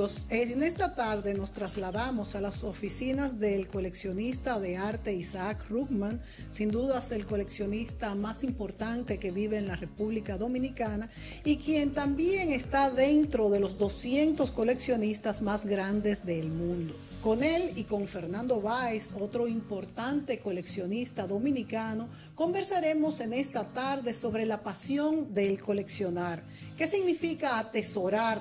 Amigos, en esta tarde nos trasladamos a las oficinas del coleccionista de arte Isaac Ruckman, sin dudas el coleccionista más importante que vive en la República Dominicana y quien también está dentro de los 200 coleccionistas más grandes del mundo. Con él y con Fernando Báez, otro importante coleccionista dominicano, conversaremos en esta tarde sobre la pasión del coleccionar. ¿Qué significa atesorar,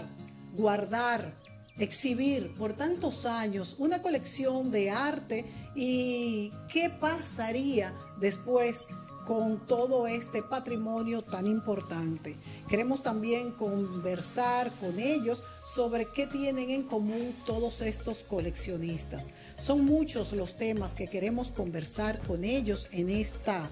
guardar, exhibir por tantos años una colección de arte y qué pasaría después con todo este patrimonio tan importante. Queremos también conversar con ellos sobre qué tienen en común todos estos coleccionistas. Son muchos los temas que queremos conversar con ellos en esta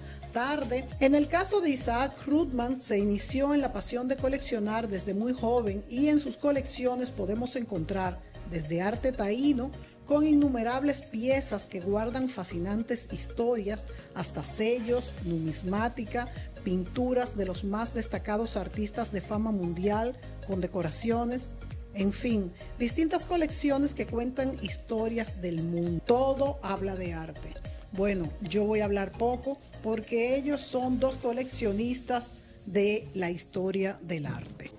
En el caso de Isaac Krutman, se inició en la pasión de coleccionar desde muy joven y en sus colecciones podemos encontrar desde arte taíno, con innumerables piezas que guardan fascinantes historias, hasta sellos, numismática, pinturas de los más destacados artistas de fama mundial, con decoraciones, en fin, distintas colecciones que cuentan historias del mundo. Todo habla de arte. Bueno, yo voy a hablar poco porque ellos son dos coleccionistas de la historia del arte.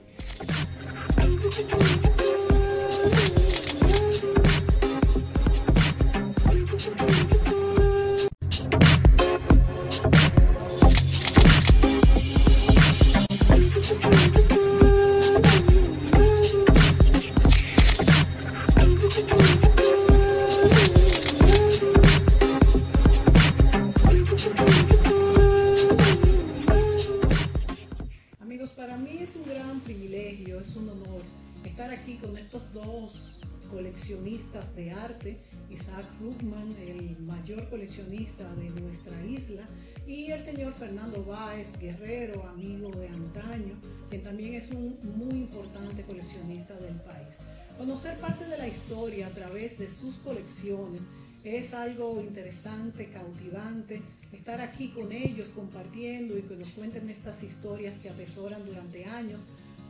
Un gran privilegio, es un honor estar aquí con estos dos coleccionistas de arte, Isaac Krugman, el mayor coleccionista de nuestra isla, y el señor Fernando Báez, guerrero, amigo de antaño, quien también es un muy importante coleccionista del país. Conocer parte de la historia a través de sus colecciones es algo interesante, cautivante, estar aquí con ellos compartiendo y que nos cuenten estas historias que atesoran durante años.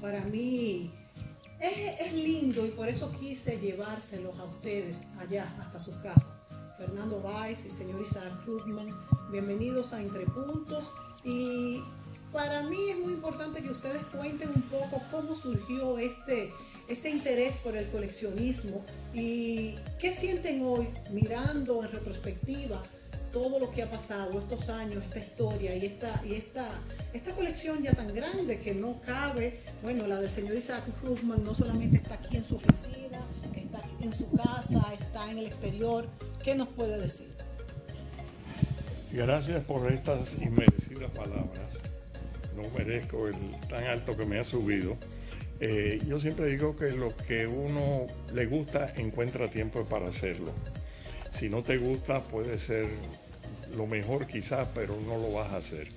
Para mí es, lindo y por eso quise llevárselos a ustedes allá, hasta sus casas. Fernando Báez y señor Isaac Krugman, bienvenidos a Entre Puntos. Y para mí es muy importante que ustedes cuenten un poco cómo surgió este, este interés por el coleccionismo y qué sienten hoy mirando en retrospectiva todo lo que ha pasado estos años, esta historia y esta, y esta, esta colección ya tan grande que no cabe. Bueno, la del señor Isaac Krugman no solamente está aquí en su oficina, está en su casa, está en el exterior. ¿Qué nos puede decir? Gracias por estas inmerecidas palabras. No merezco el tan alto que me ha subido. Eh, yo siempre digo que lo que uno le gusta encuentra tiempo para hacerlo. Si no te gusta puede ser lo mejor quizás, pero no lo vas a hacer.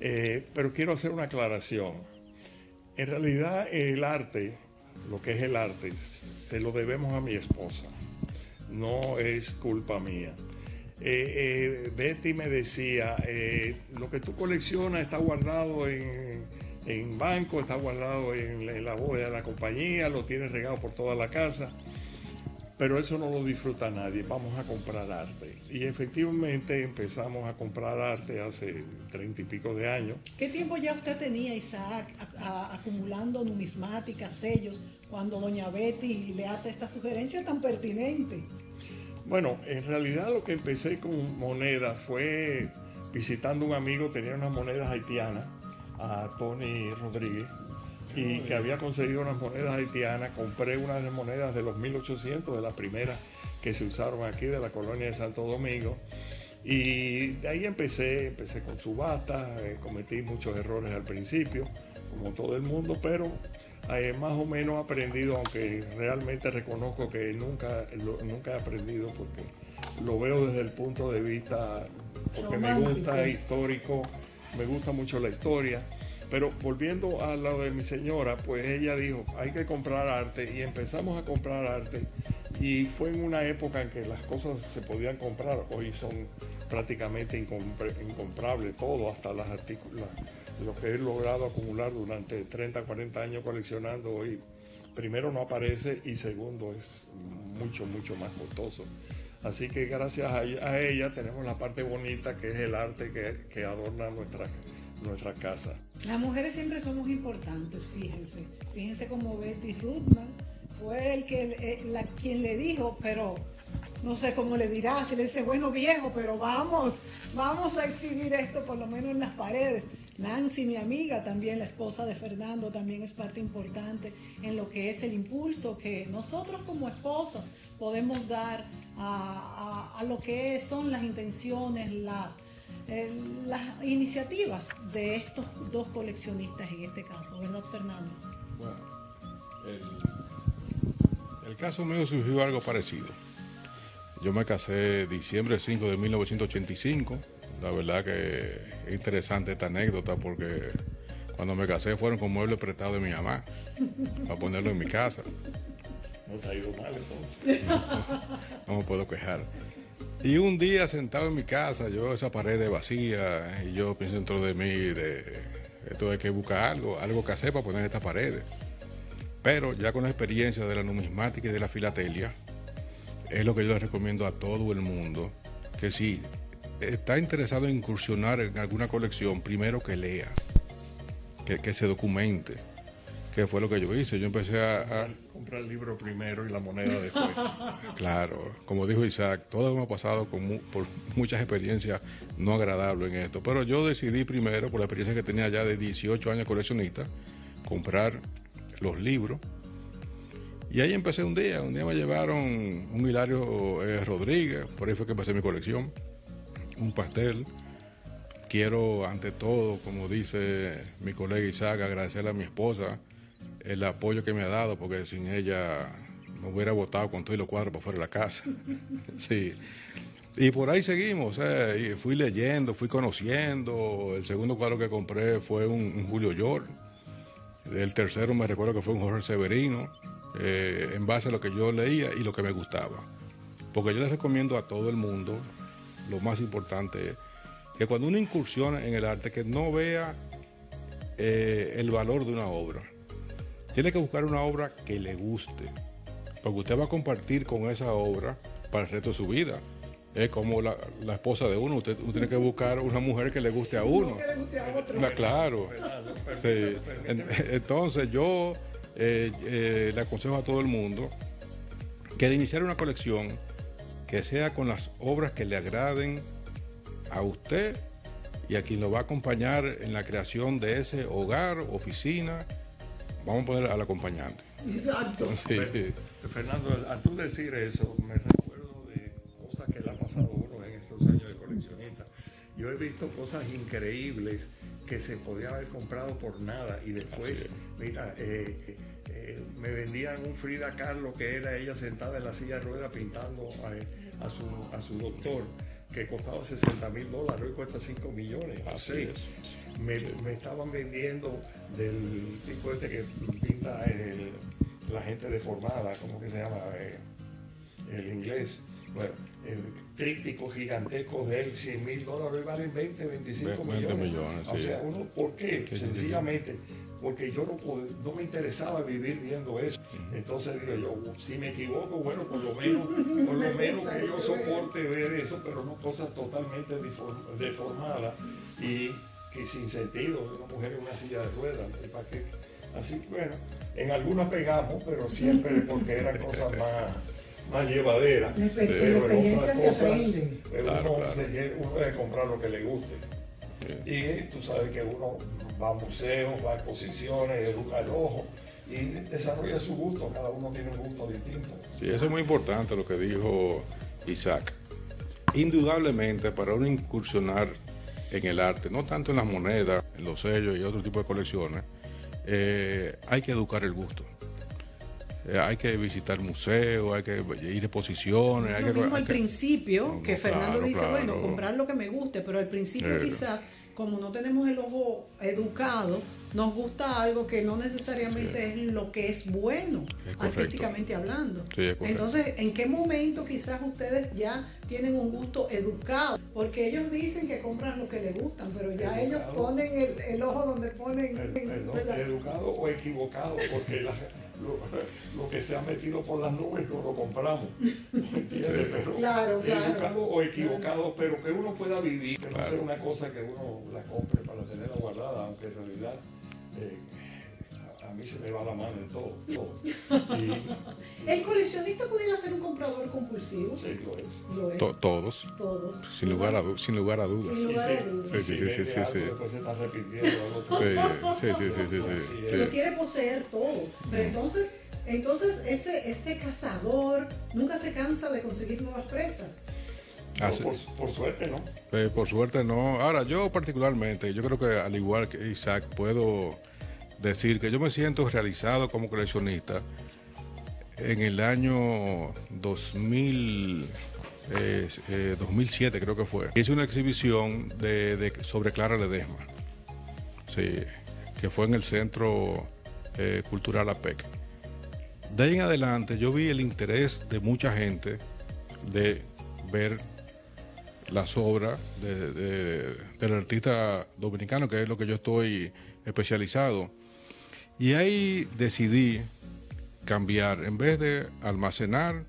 Eh, pero quiero hacer una aclaración. En realidad el arte, lo que es el arte, se lo debemos a mi esposa. No es culpa mía. Eh, Betty me decía, lo que tú coleccionas está guardado en, en banco, está guardado en, la bóveda de la compañía, lo tienes regado por toda la casa, pero eso no lo disfruta nadie, vamos a comprar arte. Y efectivamente empezamos a comprar arte hace treinta y pico de años. ¿Qué tiempo ya usted tenía, Isaac, acumulando numismáticas, sellos, cuando doña Betty le hace esta sugerencia tan pertinente? Bueno, en realidad lo que empecé con monedas fue visitando un amigo, tenía unas monedas haitianas a Tony Rodríguez y que había conseguido unas monedas haitianas. Compré unas monedas de los 1800, de las primeras que se usaron aquí de la colonia de Santo Domingo. Y de ahí empecé, empecé con subastas, eh, cometí muchos errores al principio, como todo el mundo, pero eh, más o menos he aprendido, aunque realmente reconozco que nunca, nunca he aprendido porque lo veo desde el punto de vista, porque me gusta histórico me gusta mucho la historia. Pero volviendo a lado de mi señora, pues ella dijo, hay que comprar arte y empezamos a comprar arte. Y fue en una época en que las cosas se podían comprar, hoy son prácticamente incomprables todo, hasta las artículos, lo que he logrado acumular durante 30, 40 años coleccionando hoy. Primero no aparece y segundo es mucho, mucho más costoso. Así que gracias a ella, tenemos la parte bonita que es el arte que, adorna nuestra, nuestra casa. Las mujeres siempre somos importantes, fíjense. Fíjense como Betty Rutman fue el que eh, quien le dijo, pero no sé cómo le dirá, si le dice, bueno viejo, pero vamos, vamos a exhibir esto por lo menos en las paredes. Nancy, mi amiga, también la esposa de Fernando, también es parte importante en lo que es el impulso que nosotros como esposas podemos dar a, lo que son las intenciones, las, las iniciativas de estos dos coleccionistas en este caso, ¿verdad, Fernando? Bueno, el, caso mío surgió algo parecido. Yo me casé diciembre 5 de 1985. La verdad que es interesante esta anécdota porque cuando me casé fueron con muebles prestados de mi mamá para ponerlo en mi casa. No ha ido mal entonces. No, me puedo quejar. Y un día sentado en mi casa, yo esa pared vacía, y yo pienso dentro de mí, de esto hay que buscar algo, algo que hacer para poner esta pared. Pero ya con la experiencia de la numismática y de la filatelia, es lo que yo les recomiendo a todo el mundo, que si está interesado en incursionar en alguna colección, primero que lea, que, que se documente que fue lo que yo hice. Yo empecé a, comprar el libro primero y la moneda después. claro, como dijo Isaac, todos hemos pasado con por muchas experiencias no agradables en esto, pero yo decidí primero, por la experiencia que tenía ya de 18 años coleccionista, comprar los libros. Y ahí empecé un día, un día me llevaron un Hilario eh, Rodríguez, por ahí fue que empecé mi colección, un pastel, quiero ante todo, como dice mi colega Isaac, agradecerle a mi esposa el apoyo que me ha dado, porque sin ella me hubiera votado con todos los cuadros para fuera de la casa. sí. Y por ahí seguimos, y fui leyendo, fui conociendo. El segundo cuadro que compré fue un, Julio York. El tercero me recuerdo que fue un Jorge Severino, eh, en base a lo que yo leía y lo que me gustaba. Porque yo les recomiendo a todo el mundo, lo más importante es que cuando uno incursiona en el arte, que no vea eh, el valor de una obra tiene que buscar una obra que le guste, porque usted va a compartir con esa obra para el resto de su vida. Es como la, esposa de uno, usted, tiene que buscar una mujer que le guste a uno. Que le guste a otro. claro. Entonces yo eh, eh, le aconsejo a todo el mundo que de iniciar una colección que sea con las obras que le agraden a usted y a quien lo va a acompañar en la creación de ese hogar, oficina, Vamos a poner al acompañante. Exacto. Fernando, al tú decir eso, me recuerdo de cosas que le ha pasado a uno en estos años de coleccionista. Yo he visto cosas increíbles que se podían haber comprado por nada y después, mira, eh, eh, me vendían un Frida Kahlo que era ella sentada en la silla de ruedas pintando a, su, a su doctor que costaba 60 mil dólares, hoy cuesta 5 millones. Así me, me, estaban vendiendo del tipo este que pinta la gente deformada, ¿cómo que se llama? Eh, el inglés. Bueno, el tríptico gigantesco de él, 100 mil dólares, valen 20, 25 millones. O sea, uno, ¿por qué? Sencillamente, porque yo no, no, me interesaba vivir viendo eso. Entonces digo yo, si me equivoco, bueno, por lo menos, por lo menos que yo soporte ver eso, pero no cosas totalmente deformadas. Y que sin sentido de una mujer en una silla de ruedas. ¿para qué? Así, bueno, en algunas pegamos, pero siempre porque eran cosas más, más llevaderas. Pero en otras cosas uno, debe comprar lo que le guste. Y tú sabes que uno va a museos, va a exposiciones, educa el ojo y desarrolla su gusto. Cada uno tiene un gusto distinto. Sí, eso es muy importante lo que dijo Isaac. Indudablemente, para uno incursionar en el arte, no tanto en las monedas, en los sellos y otro tipo de colecciones, eh, hay que educar el gusto. Eh, hay que visitar museos, hay que ir a exposiciones. Lo mismo al principio, que Fernando dice, bueno, comprar lo que me guste, pero al principio quizás, como no tenemos el ojo educado, nos gusta algo que no necesariamente es lo que es bueno, Es artísticamente hablando. Sí. Entonces, ¿en qué momento quizás ustedes ya tienen un gusto educado? Porque ellos dicen que compran lo que les gustan, pero ya ellos ponen el, el ojo donde ponen... Educado o equivocado, porque la- lo, lo que se ha metido por las nubes no lo compramos. ¿entiendes? Sí. Pero Claro, claro. educado o equivocado, pero que uno pueda vivir, que no Claro. sea una cosa que uno la compre para tenerla guardada, aunque en realidad eh, mí se me va la mano en todo. todo. Y El coleccionista pudiera ser un comprador compulsivo. sí, lo es. Lo es. To- todos, Todos. sin lugar a, sin lugar a dudas. Sin lugar a dudas. Sí, sí, sí, sí, algo, sí. Después se está repitiendo al otro. Sí, sí, sí, sí, sí, sí, sí. quiere poseer todo. Pero entonces, entonces ese, ese cazador nunca se cansa de conseguir nuevas presas. Pero Así- por, por suerte, ¿no? Eh, por suerte no. Ahora, yo particularmente, yo creo que al igual que Isaac, puedo decir que yo me siento realizado como coleccionista en el año 2000, eh, eh, 2007 creo que fue. Hice una exhibición sobre Clara Ledesma, que fue en el Centro eh, Cultural APEC. De ahí en adelante yo vi el interés de mucha gente de ver las obras de- de- del artista dominicano, que es lo que yo estoy especializado. Y ahí decidí cambiar, en vez de almacenar,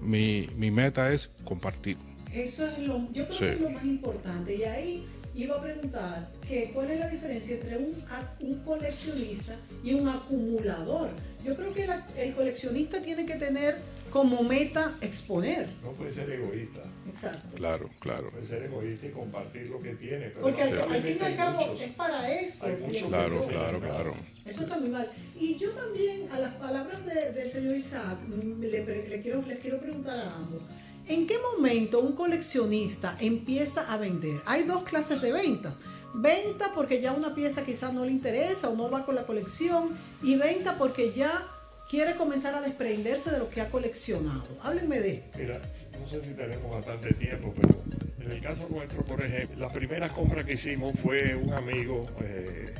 mi, mi meta es compartir. Eso es lo, yo creo Sí. que es lo más importante. Y ahí iba a preguntar que cuál es la diferencia entre un, un coleccionista y un acumulador. Yo creo que la- el coleccionista tiene que tener como meta exponer. No puede ser egoísta. Exacto. Claro, claro. Puede ser egoísta y compartir lo que tiene. Pero Porque al, al fin y al cabo muchos- es para eso. hay muchos y eso Claro, claro, claro. Eso está muy mal. Y yo también, a las palabras de- del señor Isaac, mm, le quiero, les quiero preguntar a ambos. ¿En qué momento un coleccionista empieza a vender? Hay dos clases de ventas. Venta porque ya una pieza quizás no le interesa o no va con la colección. Y venta porque ya quiere comenzar a desprenderse de lo que ha coleccionado. Háblenme de esto. Mira, no sé si tenemos bastante tiempo, pero en el caso nuestro, por ejemplo, la primera compra que hicimos fue un amigo, eh,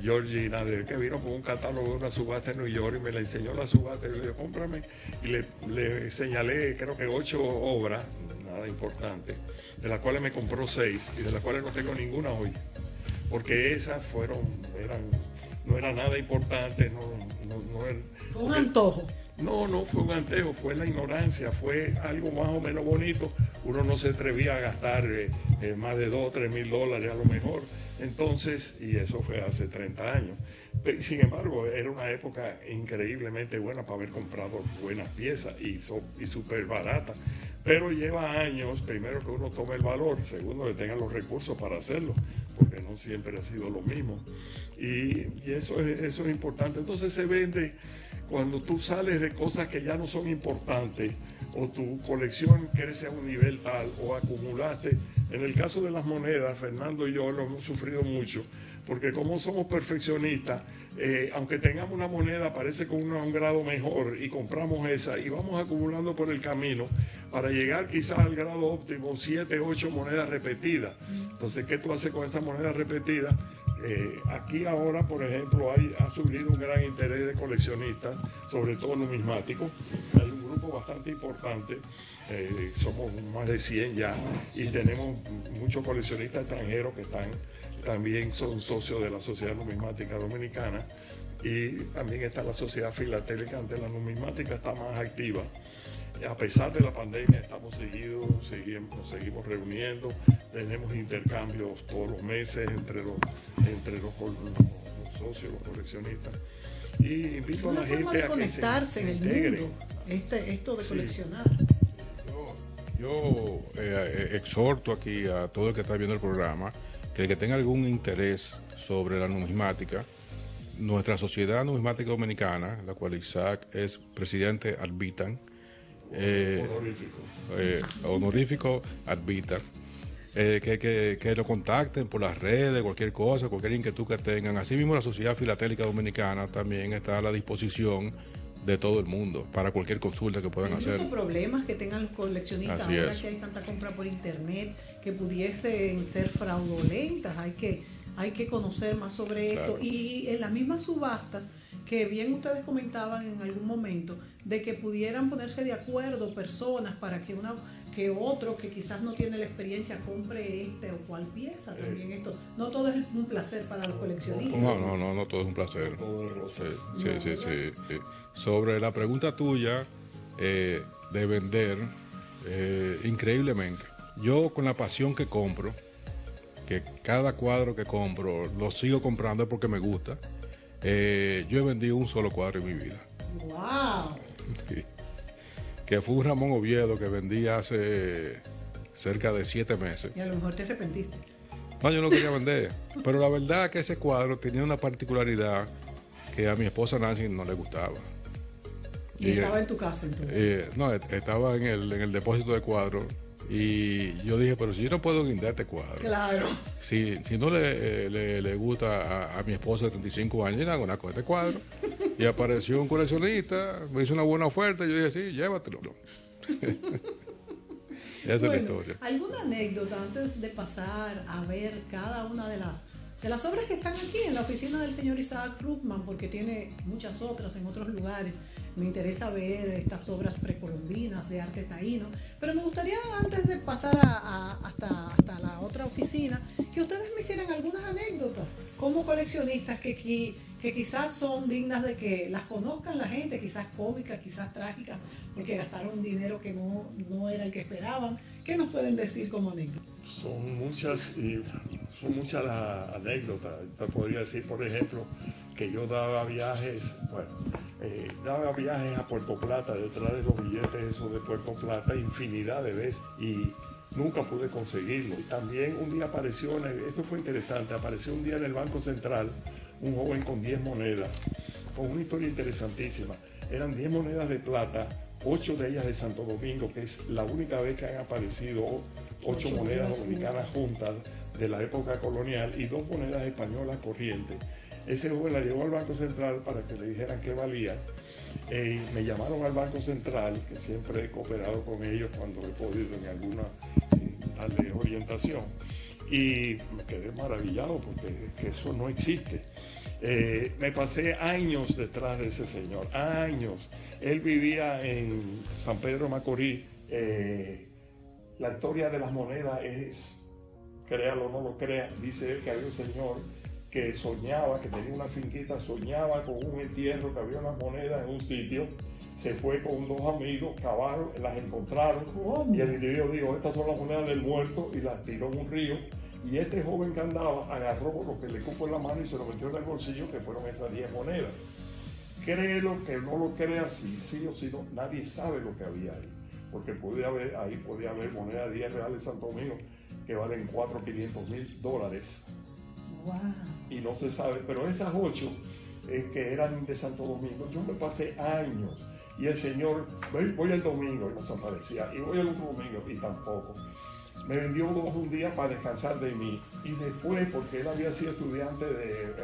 Georgie Nader, que vino con un catálogo de una subasta en New York y me la enseñó la subasta y le dije, cómprame. Y le, le señalé, creo que ocho obras, nada importante, de las cuales me compró seis y de las cuales no tengo ninguna hoy. Porque esas fueron, eran, no era nada importante, no, no, no era- Fue un antojo. no, no fue un antejo, fue la ignorancia, fue algo más o menos bonito. Uno no se atrevía a gastar eh, eh, más de 2 o 3 mil dólares a lo mejor. Entonces, y eso fue hace 30 años. Pe- Sin embargo, era una época increíblemente buena para haber comprado buenas piezas y, so- y súper baratas. Pero lleva años, primero que uno tome el valor, segundo que tenga los recursos para hacerlo, porque no siempre ha sido lo mismo. Y, y eso, es, eso es importante. Entonces se vende cuando tú sales de cosas que ya no son importantes o tu colección crece a un nivel tal o acumulaste. En el caso de las monedas, Fernando y yo lo hemos sufrido mucho, porque como somos perfeccionistas, eh, aunque tengamos una moneda, parece con una- un grado mejor y compramos esa y vamos acumulando por el camino para llegar quizás al grado óptimo, siete, ocho monedas repetidas. Entonces, ¿qué tú haces con esas monedas repetidas? Eh, aquí ahora, por ejemplo, ha surgido un gran interés de coleccionistas, sobre todo numismáticos. Hay un grupo bastante importante, eh, somos más de 100 ya, y tenemos muchos coleccionistas extranjeros que están, también son socios de la Sociedad Numismática Dominicana. Y también está la Sociedad Filatélica, ante la numismática está más activa. A pesar de la pandemia, estamos seguidos, seguimos, nos seguimos reuniendo, tenemos intercambios todos los meses entre los, entre los, socios, los coleccionistas. Y invito a Una la forma gente de a que se conectarse en el integre. mundo. Este, esto de Sí. coleccionar. Yo eh, exhorto aquí a todo el que está viendo el programa que el que tenga algún interés sobre la numismática, nuestra Sociedad Numismática Dominicana, la cual Isaac es presidente Advitan, eh, Honorífico. eh, honorífico Advitan, eh, que, que- que lo contacten por las redes, cualquier cosa, cualquier inquietud que tengan. Asimismo, la Sociedad Filatélica Dominicana también está a la disposición de todo el mundo para cualquier consulta que puedan Incluso hacer. problemas que tengan los coleccionistas Así ahora es. que hay tanta compra por internet que pudiesen ser fraudulentas. Hay que, hay que conocer más sobre esto. Y en las mismas subastas, que bien ustedes comentaban en algún momento, de que pudieran ponerse de acuerdo personas para que una que otro que quizás no tiene la experiencia compre este o cual pieza también esto. No todo es un placer para los coleccionistas. No, no, no, no todo es un placer. Sí, sí, sí, Sobre la pregunta tuya eh, de vender, eh, increíblemente, yo con la pasión que compro, que cada cuadro que compro lo sigo comprando porque me gusta, eh, yo he vendido un solo cuadro en mi vida. ¡Wow! Que fue un Ramón Oviedo que vendí hace cerca de siete meses. Y a lo mejor te arrepentiste. No, yo no quería vender. pero la verdad es que ese cuadro tenía una particularidad que a mi esposa Nancy no le gustaba. ¿Y, estaba en tu casa entonces? Eh, no, estaba en el, en el depósito de cuadros y yo dije, pero si yo no puedo guindar este cuadro. Claro. Si, si no le, le, gusta a, mi esposa de 35 años, y hago una con este cuadro. Y apareció un coleccionista, me hizo una buena oferta, y yo dije, sí, llévatelo. Esa es la historia. ¿Alguna anécdota antes de pasar a ver cada una de las de las obras que están aquí en la oficina del señor Isaac Krugman, porque tiene muchas otras en otros lugares. Me interesa ver estas obras precolombinas de arte taíno. Pero me gustaría, antes de pasar hasta, hasta la otra oficina, que ustedes me hicieran algunas anécdotas como coleccionistas que, que quizás son dignas de que las conozcan la gente, quizás cómicas, quizás trágicas, porque gastaron dinero que no, no era el que esperaban. ¿Qué nos pueden decir como anécdotas? Son muchas son muchas las anécdotas. Te podría decir, por ejemplo, que yo daba viajes, bueno, eh, daba viajes a Puerto Plata, detrás de los billetes esos de Puerto Plata, infinidad de veces, y nunca pude conseguirlo. También un día apareció, esto fue interesante, apareció un día en el Banco Central un joven con 10 monedas, con una historia interesantísima. Eran 10 monedas de plata, 8 de ellas de Santo Domingo, que es la única vez que han aparecido ocho monedas dominicanas juntas de la época colonial y dos monedas españolas corrientes. Ese joven la llevó al Banco Central para que le dijeran qué valía. Eh, me llamaron al Banco Central, que siempre he cooperado con ellos cuando he podido en alguna darle orientación. Y me quedé maravillado porque eso no existe. Eh, me pasé años detrás de ese señor, años. Él vivía en San Pedro Macorís. Eh, la historia de las monedas es, créalo o no lo crea, dice él que había un señor que soñaba, que tenía una finquita, soñaba con un entierro, que había unas monedas en un sitio, se fue con dos amigos, cavaron, las encontraron y el individuo dijo, estas son las monedas del muerto y las tiró en un río. Y este joven que andaba agarró lo que le cupo en la mano y se lo metió en el bolsillo, que fueron esas 10 monedas. Créelo que no lo crea, si sí o si no, nadie sabe lo que había ahí porque podía haber, ahí podía haber moneda de 10 reales Santo Domingo que valen 4 500 mil dólares. Y no se sabe, pero esas 8 eh, que eran de Santo Domingo, yo me pasé años y el Señor, voy, el domingo y no se aparecía, y voy el otro domingo y tampoco. Me vendió dos un día para descansar de mí y después, porque él había sido estudiante de, eh,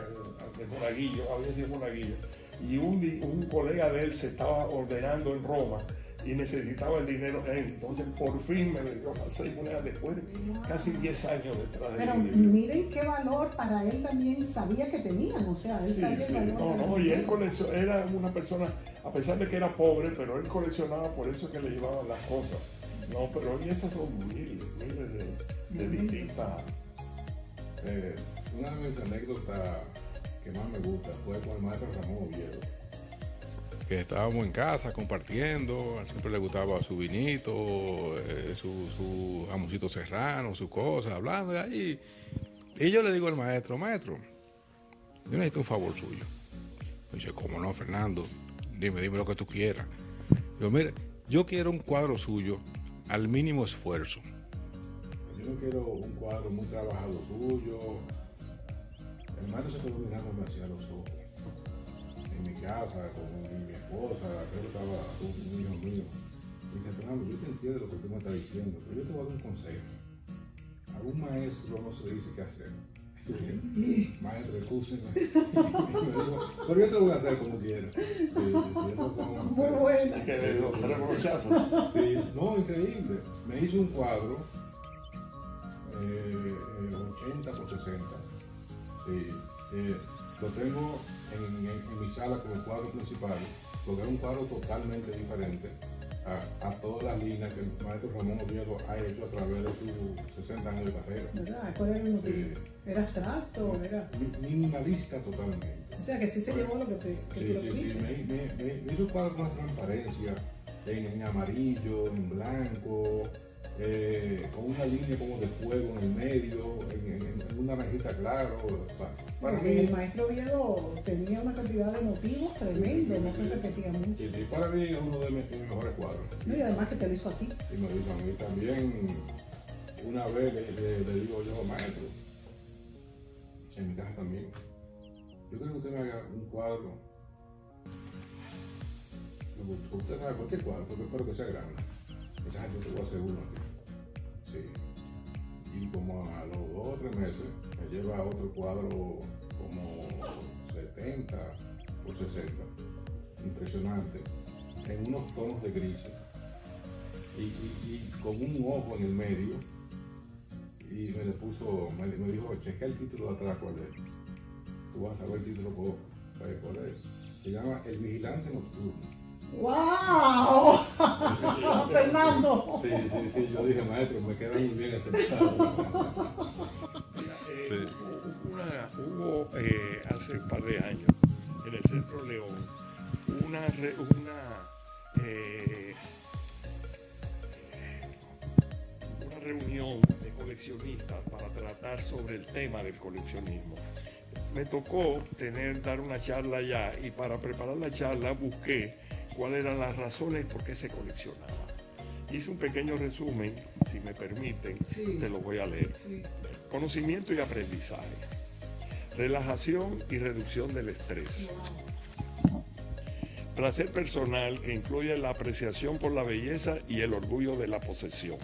de Monaguillo, había sido Monaguillo, y un, un colega de él se estaba ordenando en Roma y necesitaba el dinero. Entonces, por fin me vendió las seis monedas después de casi 10 años detrás de Pero miren qué valor para él también sabía que tenían, o sea, él sabía el valor. No, no, y él era una persona, a pesar de que era pobre, pero él coleccionaba, por eso que le llevaban las cosas. No, pero y esas son miles, miles de, distintas. Eh, una de mis anécdotas que más me gusta fue con el maestro Ramón Oviedo que estábamos en casa compartiendo, siempre le gustaba su vinito, eh, su, su jamoncito serrano, su cosa, hablando y ahí. Y yo le digo al maestro, maestro, yo necesito un favor suyo. Dice, ¿cómo no, Fernando? Dime, dime lo que tú quieras. Yo, mire, yo quiero un cuadro suyo al mínimo esfuerzo. Yo no quiero un cuadro muy trabajado suyo. El maestro se quedó mirándome hacia los ojos. En mi casa, con esposa, creo que estaba un hijo mío. Y dice, Fernando, yo te entiendo lo que tú me estás diciendo, pero yo te voy a dar un consejo. A un maestro no se le dice qué hacer. maestro, excúseme. pero yo te lo voy a hacer como quieras. Sí, Muy buena. Que Sí, no, increíble. Me hizo un cuadro eh, 80 por 60 Sí, eh, lo tengo en, mi sala como cuadro principal, porque es un cuadro totalmente diferente a, todas las líneas que el maestro Ramón Oviedo ha hecho a través de sus 60 años de carrera. ¿Verdad? ¿Cuál era el? Eh, ¿Era abstracto? Era... Minimalista totalmente. O sea, que sí se llevó lo que, te, que sí, sí, sí, me, me, me, hizo cuadro con más transparencia, en amarillo, en blanco, eh, con una línea como de fuego en el medio, en, una rejita claro. Para, mí, el maestro Viedo tenía una cantidad de motivos tremendos, no se repetía mucho. Y, para mí es uno de mis, mejores cuadros. y además que te lo hizo a ti. Y me lo hizo a mí también. Una vez le, digo yo, maestro, en mi casa también, yo creo que usted me haga un cuadro. Usted sabe cualquier cuadro, porque espero que sea grande. Esa gente te voy a hacer uno aquí. Y como a los dos o tres meses me lleva otro cuadro como 70 por 60. Impresionante. En unos tonos de grises. Y, con un ojo en el medio. Y me le puso, me, dijo, cheque el título de atrás cuál es. Tú vas a saber el título cuál es. Se llama El Vigilante Nocturno. ¡Wow! Fernando. Sí, sí, sí, yo dije, maestro, me queda muy bien aceptado. Eh, hubo eh, hace un par de años en el Centro León una, una, eh, una reunión de coleccionistas para tratar sobre el tema del coleccionismo. Me tocó tener, dar una charla allá y para preparar la charla busqué cuáles eran las razones por qué se coleccionaba. Hice un pequeño resumen, si me permiten, te lo voy a leer. Conocimiento y aprendizaje. Relajación y reducción del estrés. Placer personal que incluye la apreciación por la belleza y el orgullo de la posesión.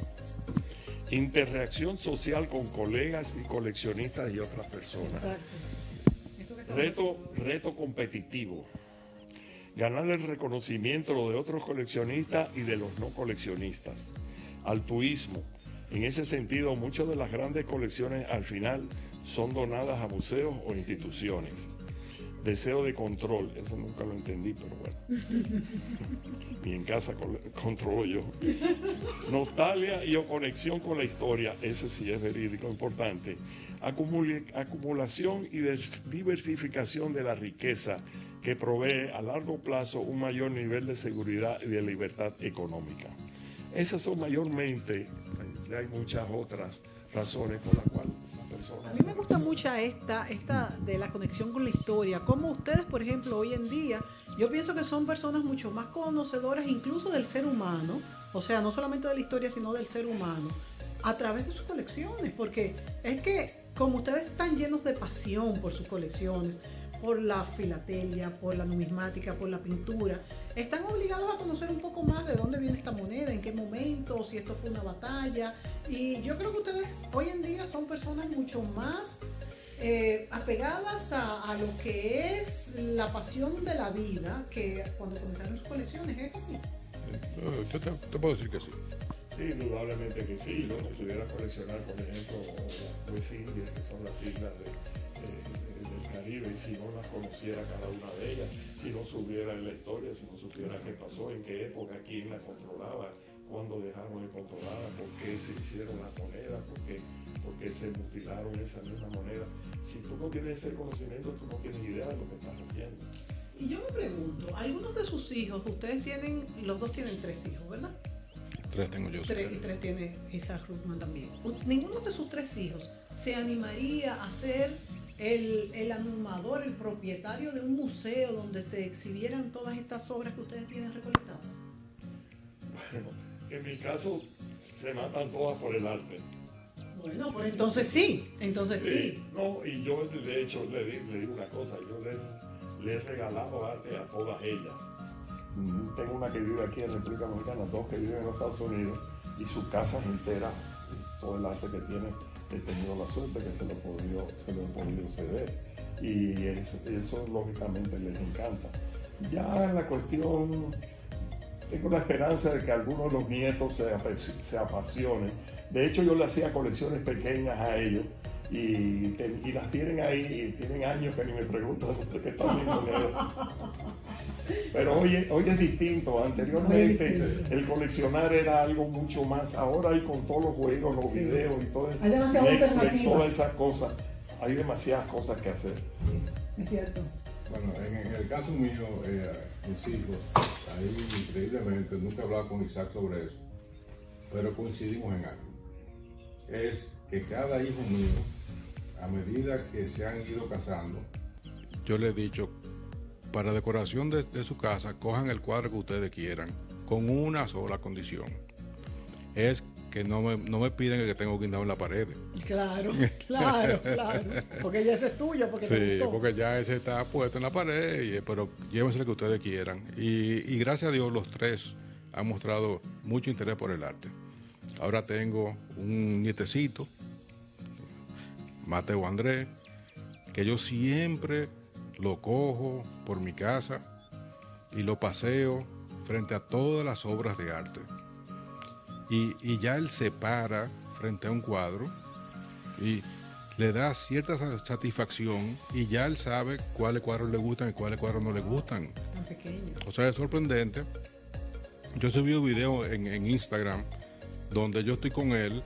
Interreacción social con colegas y coleccionistas y otras personas. Reto, reto competitivo ganar el reconocimiento de otros coleccionistas y de los no coleccionistas. Altruismo. En ese sentido, muchas de las grandes colecciones al final son donadas a museos o instituciones. Deseo de control, eso nunca lo entendí, pero bueno. Ni en casa controlo yo. Nostalgia y o conexión con la historia, ese sí es verídico, importante. acumulación y diversificación de la riqueza que provee a largo plazo un mayor nivel de seguridad y de libertad económica. Esas son mayormente, hay muchas otras razones por las cuales la persona... A mí me gusta mucho esta, esta de la conexión con la historia, como ustedes, por ejemplo, hoy en día, yo pienso que son personas mucho más conocedoras incluso del ser humano, o sea, no solamente de la historia, sino del ser humano, a través de sus colecciones, porque es que como ustedes están llenos de pasión por sus colecciones, por la filatelia, por la numismática, por la pintura, están obligados a conocer un poco más de dónde viene esta moneda, en qué momento, si esto fue una batalla. Y yo creo que ustedes hoy en día son personas mucho más eh, apegadas a, lo que es la pasión de la vida que cuando comenzaron sus colecciones. ¿Es así? Yo te, puedo decir que sí. Sí, indudablemente que sí. Yo pudiera coleccionar, por ejemplo, las indias, que son las islas de, y si no las conociera cada una de ellas, si no supiera en la historia, si no supiera qué pasó, en qué época, quién la controlaba, cuándo dejaron de controlarla, por qué se hicieron las monedas, por qué, por qué se mutilaron esas mismas monedas. Si tú no tienes ese conocimiento, tú no tienes idea de lo que estás haciendo. Y yo me pregunto, algunos de sus hijos, ustedes tienen, los dos tienen tres hijos, ¿verdad? Tres tengo yo. Tres, y tres tiene Isaac Ruckman también. Ninguno de sus tres hijos se animaría a hacer el, el animador, el propietario de un museo donde se exhibieran todas estas obras que ustedes tienen recolectadas? Bueno, en mi caso se matan todas por el arte. Bueno, pues entonces sí, entonces sí. No, y yo de hecho le, digo una cosa, yo le, he regalado arte a todas ellas. Tengo una que vive aquí en República Dominicana, dos que viven en los Estados Unidos y su casa es entera, todo el arte que tiene he tenido la suerte que se lo, podido, se lo he podido ceder. Y eso, lógicamente les encanta. Ya en la cuestión, tengo la esperanza de que algunos de los nietos se, se apasionen. De hecho, yo le hacía colecciones pequeñas a ellos y, las tienen ahí, y tienen años que ni me preguntan de qué están Pero hoy, hoy es distinto. Anteriormente el coleccionar era algo mucho más. Ahora hay con todos los juegos, los videos y todo hay demasiadas todas esas cosas. Hay demasiadas cosas que hacer. Sí, es cierto. Bueno, en, el caso mío, eh, mis hijos, ahí increíblemente, nunca he hablado con Isaac sobre eso, pero coincidimos en algo. Es que cada hijo mío, a medida que se han ido casando, yo le he dicho, para decoración de, su casa, cojan el cuadro que ustedes quieran, con una sola condición. Es que no me, no me piden que tengo guindado en la pared. Claro, claro, claro. Porque ya ese es tuyo, porque Sí, porque ya ese está puesto en la pared, pero llévense lo que ustedes quieran. Y, y, gracias a Dios los tres han mostrado mucho interés por el arte. Ahora tengo un nietecito, Mateo Andrés, que yo siempre lo cojo por mi casa y lo paseo frente a todas las obras de arte. Y, ya él se para frente a un cuadro y le da cierta satisfacción y ya él sabe cuáles cuadros le gustan y cuáles cuadros no le gustan. Tan pequeño. O sea, es sorprendente. Yo subí un video en, en Instagram donde yo estoy con él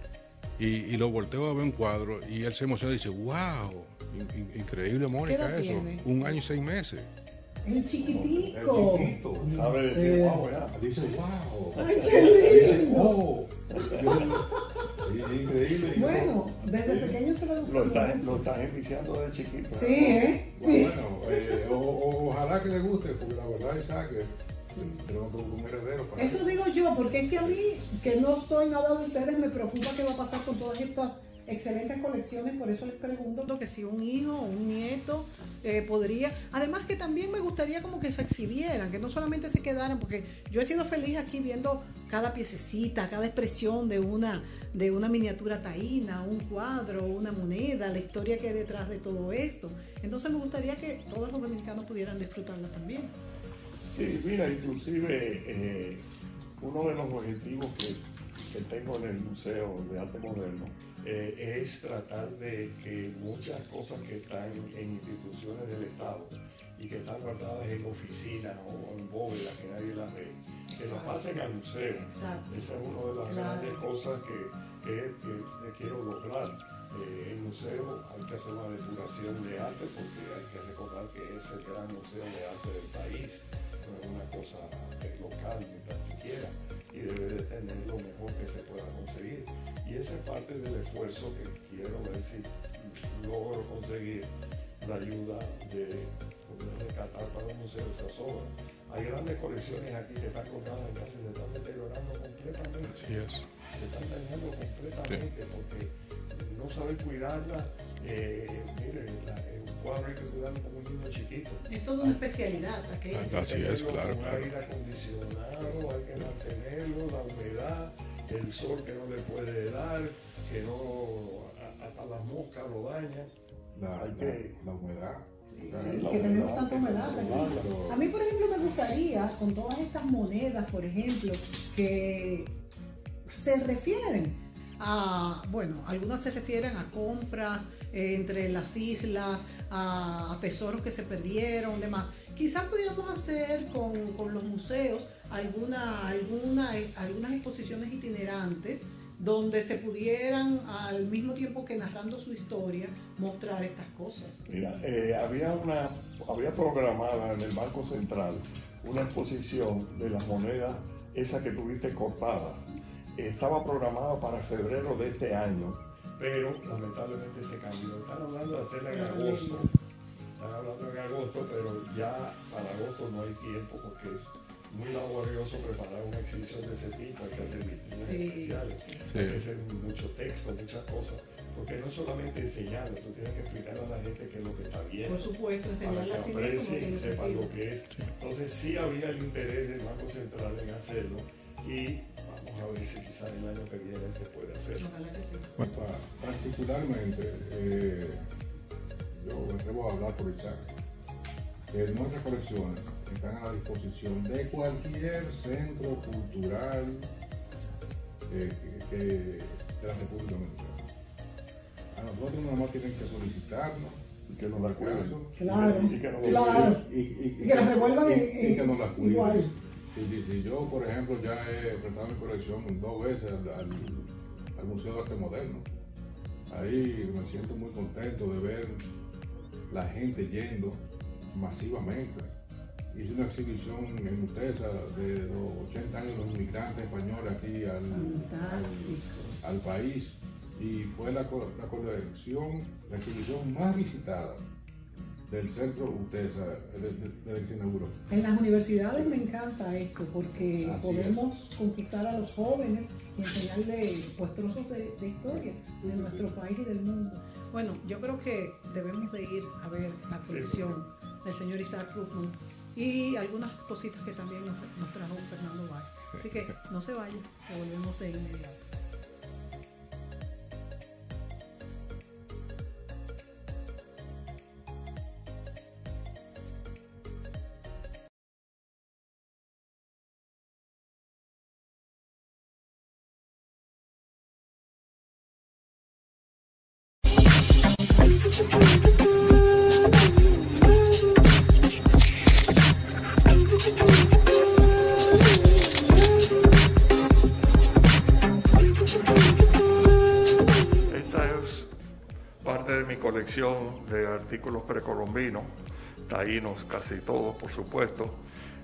y, lo volteo a ver un cuadro y él se emociona y dice, wow, increíble Mónica eso, un año y seis meses. El chiquitico. El chiquito. Sabe decir wow, ¿verdad? Dice wow. Ay, qué lindo. oh. increíble. Bueno, desde pequeño se lo Lo estás, lo estás enviciando de chiquito. Sí, ¿eh? Bueno, eh, ojalá que le guste, porque la verdad es que eso digo yo, porque es que a mí, que no estoy nada de ustedes, me preocupa qué va a pasar con todas estas excelentes colecciones, por eso les pregunto que si un hijo o un nieto eh, podría, además que también me gustaría como que se exhibieran, que no solamente se quedaran, porque yo he sido feliz aquí viendo cada piececita, cada expresión de una, de una miniatura taína, un cuadro, una moneda, la historia que hay detrás de todo esto. Entonces me gustaría que todos los dominicanos pudieran disfrutarla también. Sí, mira, inclusive eh, uno de los objetivos que, tengo en el Museo de Arte Moderno eh, es tratar de que muchas cosas que están en instituciones del Estado y que están guardadas en oficinas o en bóvedas que nadie las ve, que las pasen al museo. Esa es una de las grandes cosas que, que, quiero lograr. Eh, el museo hay que hacer una depuración de arte porque hay que recordar que es el gran museo de arte del país no es una cosa local ni tan siquiera, y debe de tener lo mejor que se pueda conseguir. Y esa es parte del esfuerzo que quiero ver si logro conseguir la ayuda de poder rescatar para el museo de esas obras. Hay grandes colecciones aquí que están colgadas en casa se están deteriorando completamente. Es. Se están dañando completamente porque no saben cuidarla. Eh, miren, la, cuadro hay que cuidarlo como un niño chiquito. Es toda una especialidad. Aquello. Así es, claro, claro. aire acondicionado, hay que mantenerlo, la humedad, el sol que no le puede dar, que no, hasta las moscas lo dañan. La, hay que, la, humedad. Sí, que tenemos tanta humedad A mí, por ejemplo, me gustaría, con todas estas monedas, por ejemplo, que se refieren a, bueno, algunas se refieren a compras eh, entre las islas, a, tesoros que se perdieron, demás. Quizás pudiéramos hacer con, los museos alguna, alguna, algunas exposiciones itinerantes donde se pudieran al mismo tiempo que narrando su historia mostrar estas cosas. Mira, eh, había una había programada en el Banco Central una exposición de las monedas esas que tuviste cortadas. Estaba programada para febrero de este año pero lamentablemente se cambió. Están hablando de hacerla en agosto, están hablando en agosto, pero ya para agosto no hay tiempo porque es muy laborioso preparar una exhibición de ese tipo, hay que hacer vitrinas especiales, hay que hacer mucho texto, muchas cosas. Porque no solamente enseñarlo, tú tienes que explicarle a la gente qué es lo que está bien. Por supuesto, para que aprecien y sepan lo que es. Entonces sí había el interés del Banco Central en hacerlo y a ver si quizás el año que viene se puede hacer. Bueno, particularmente, eh, yo debo hablar por Isaac, que nuestras colecciones están a la disposición de cualquier centro cultural eh, de la República Dominicana. A nosotros nada más tienen que solicitarnos y que nos la cuiden. Claro, Y que nos claro. Y, y- Y que la devuelvan y- en- y que nos la cuiden. Y si yo, por ejemplo, ya he prestado mi colección dos veces al, al- al Museo de Arte Moderno. Ahí me siento muy contento de ver la gente yendo masivamente. Hice una exhibición en Utesa de los 80 años de los inmigrantes españoles aquí al, al, al país y fue la, la colección, la exhibición más visitada del centro Utesa desde, que se inauguró. En las universidades me encanta esto porque Así podemos conquistar a los jóvenes y enseñarles pues, trozos de, de historia de nuestro país y del mundo. Bueno, yo creo que debemos de ir a ver la colección del señor Isaac Ruckman y algunas cositas que también nos, nos trajo Fernando Valls. Así que no se vayan, volvemos de inmediato. Precolombinos, taínos casi todos, por supuesto.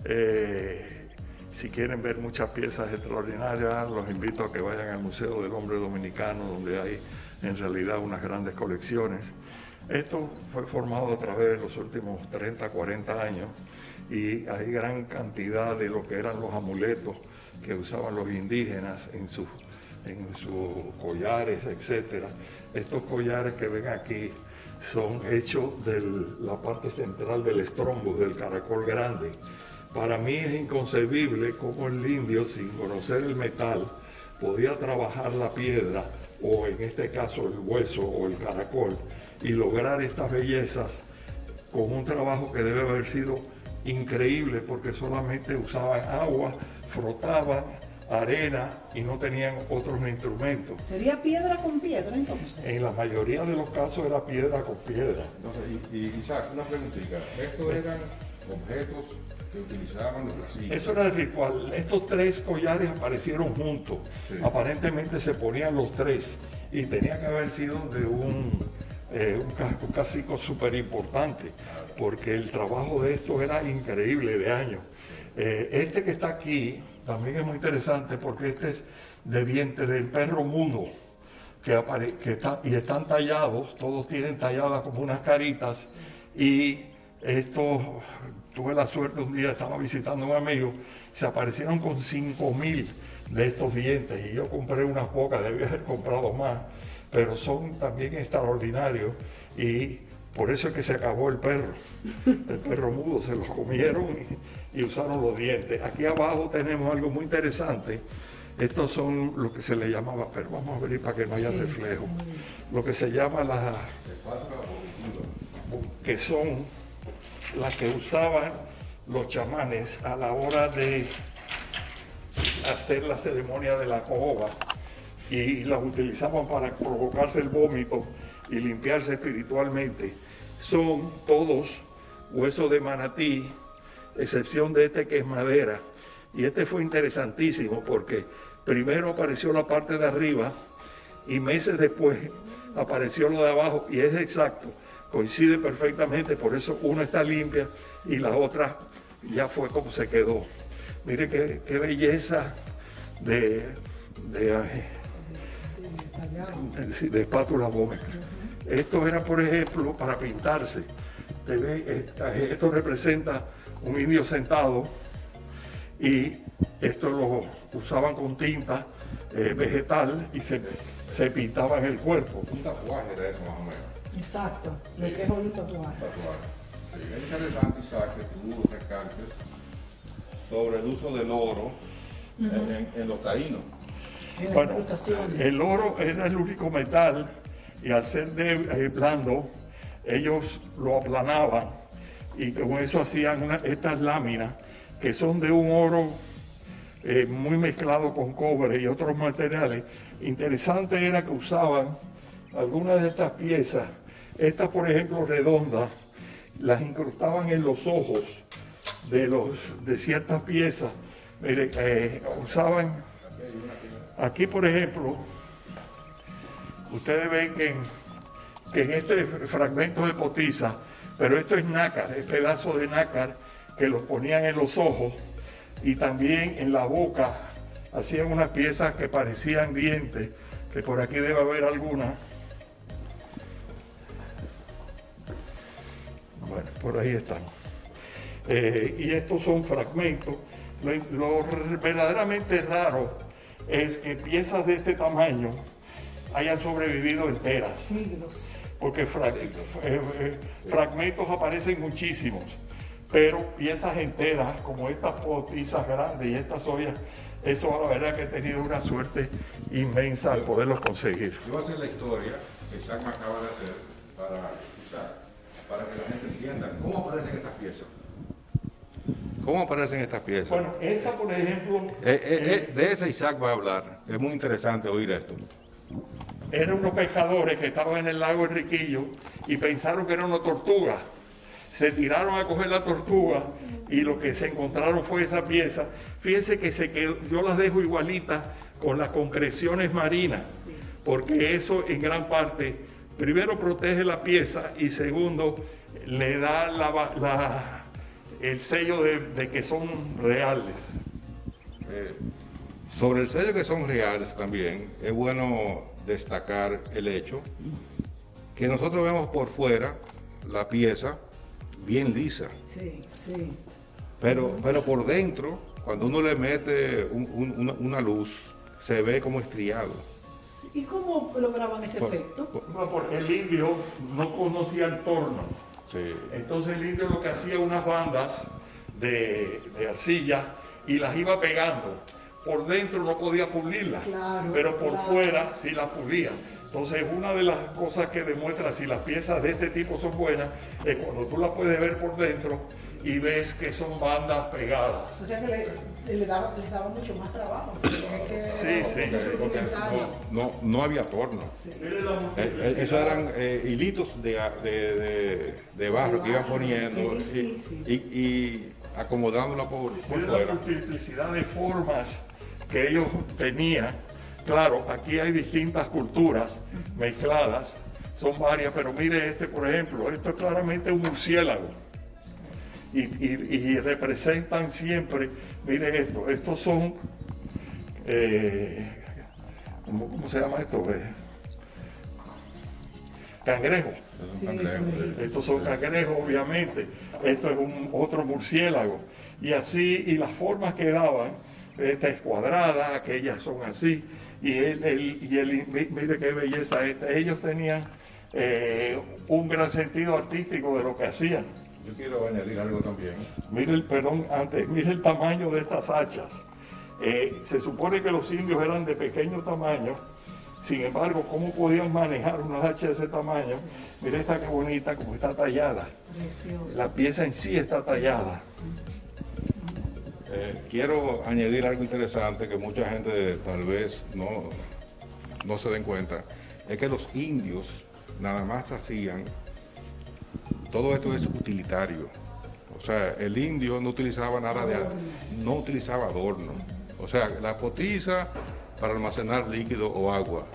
Eh, si quieren ver muchas piezas extraordinarias, los invito a que vayan al Museo del Hombre Dominicano, donde hay en realidad unas grandes colecciones. Esto fue formado a través de los últimos 30, 40 años y hay gran cantidad de lo que eran los amuletos que usaban los indígenas en sus en sus collares, etcétera. Estos collares que ven aquí son hechos de la parte central del estrombus, del caracol grande. Para mí es inconcebible cómo el indio, sin conocer el metal, podía trabajar la piedra, o en este caso el hueso o el caracol, y lograr estas bellezas con un trabajo que debe haber sido increíble porque solamente usaban agua, frotaban arena y no tenían otros instrumentos. ¿Sería piedra con piedra entonces? En la mayoría de los casos era piedra con piedra. Entonces, y, y Isaac, una preguntita. ¿Estos eran objetos que utilizaban los? Eso era el ritual. Estos tres collares aparecieron juntos. Sí. Aparentemente se ponían los tres y tenía que haber sido de un, eh, un cacico súper importante porque el trabajo de estos era increíble de años. Eh, este que está aquí también es muy interesante porque este es de diente del perro mudo que, apare- que está- y están tallados, todos tienen talladas como unas caritas. Y esto, tuve la suerte un día, estaba visitando a un amigo, se aparecieron con 5 mil de estos dientes y yo compré unas pocas, debía haber comprado más, pero son también extraordinarios y por eso es que se acabó el perro, el perro mudo, se los comieron y, y usaron los dientes. Aquí abajo tenemos algo muy interesante. Estos son lo que se le llamaba, pero vamos a abrir para que no haya reflejo, lo que se llama las que son las que usaban los chamanes a la hora de hacer la ceremonia de la coba y las utilizaban para provocarse el vómito y limpiarse espiritualmente. Son todos huesos de manatí, excepción de este que es madera. Y este fue interesantísimo porque primero apareció la parte de arriba y meses después apareció lo de abajo y es exacto, coincide perfectamente, por eso una está limpia y la otra ya fue como se quedó. Mire qué, qué belleza de, de, eh, de, de espátulas bóvicas. Esto era, por ejemplo, para pintarse. Esta- esto representa un indio sentado y esto lo usaban con tinta eh, vegetal y se, se pintaban el cuerpo. Un tatuaje de eso más o menos. Exacto, lo que es hoy un tatuaje. tatuaje. Sí, es interesante, Isaac, que tú recalques sobre el uso del oro en, en- en los taínos. Bueno, el oro era el único metal y al ser de, eh, blando, ellos lo aplanaban y con eso hacían estas láminas que son de un oro eh, muy mezclado con cobre y otros materiales. Interesante era que usaban algunas de estas piezas, estas por ejemplo redondas, las incrustaban en los ojos de, los, de ciertas piezas. Mire, eh, usaban, aquí por ejemplo, ustedes ven que, que en este fragmento de potiza, pero esto es nácar, es pedazo de nácar que los ponían en los ojos y también en la boca hacían unas piezas que parecían dientes, que por aquí debe haber alguna. Bueno, por ahí están. Eh, y estos son fragmentos. Lo, verdaderamente raro es que piezas de este tamaño hayan sobrevivido enteras. Siglos. Porque eh, eh, fragmentos aparecen muchísimos, pero piezas enteras como estas potizas grandes y estas ollas, eso la verdad que he tenido una suerte inmensa al poderlos conseguir. Yo voy a hacer la historia que Isaac me acaba de hacer para, para que la gente entienda cómo aparecen estas piezas. ¿Cómo aparecen estas piezas? Bueno, esa por ejemplo... Eh, eh, eh, de esa Isaac va a hablar. Es muy interesante oír esto. Eran unos pescadores que estaban en el lago Enriquillo y pensaron que era una tortuga. Se tiraron a coger la tortuga y lo que se encontraron fue esa pieza. Fíjense que se quedó, yo las dejo igualitas con las concreciones marinas, porque eso en gran parte, primero protege la pieza y segundo le da el sello de, que son reales. Eh, sobre el sello que son reales también, es bueno destacar el hecho que nosotros vemos por fuera la pieza bien lisa. Sí, sí. Pero, pero por dentro, cuando uno le mete una, luz, se ve como estriado. ¿Y cómo lograban ese efecto? porque el indio no conocía el torno. Entonces el indio lo que hacía unas bandas de, arcilla y las iba pegando. Por dentro no podía pulirlas, pero por fuera sí las pulía. Entonces, una de las cosas que demuestra si las piezas de este tipo son buenas es cuando tú las puedes ver por dentro y ves que son bandas pegadas. O sea que le, le, daba, mucho más trabajo. sí, sí, no, no, había torno. Eh, eh, esos eran eh, hilitos de, de, de, barro que iban poniendo. Y, y, acomodándola por, por fuera. la multiplicidad de formas que ellos tenían Claro, aquí hay distintas culturas mezcladas, son varias, pero mire este, por ejemplo, esto es claramente un murciélago. Y, representan siempre, mire esto, estos son, eh, ¿cómo, se llama esto? Eh, cangrejos. Estos son cangrejos, obviamente. Esto es un otro murciélago. Y así, y las formas que daban, esta es cuadrada, aquellas son así y él, y él mire qué belleza esta. Ellos tenían eh, un gran sentido artístico de lo que hacían. Yo quiero añadir algo también. Mire el, perdón, antes, mire el tamaño de estas hachas. Eh, se supone que los indios eran de pequeño tamaño, sin embargo, ¿cómo podían manejar una hacha de ese tamaño? Mire esta que bonita, como está tallada. La pieza en sí está tallada. Eh, quiero añadir algo interesante que mucha gente tal vez no, no se den cuenta, es que los indios nada más hacían, todo esto es utilitario. O sea, el indio no utilizaba nada de, no utilizaba adorno. O sea, la potiza para almacenar líquido o agua.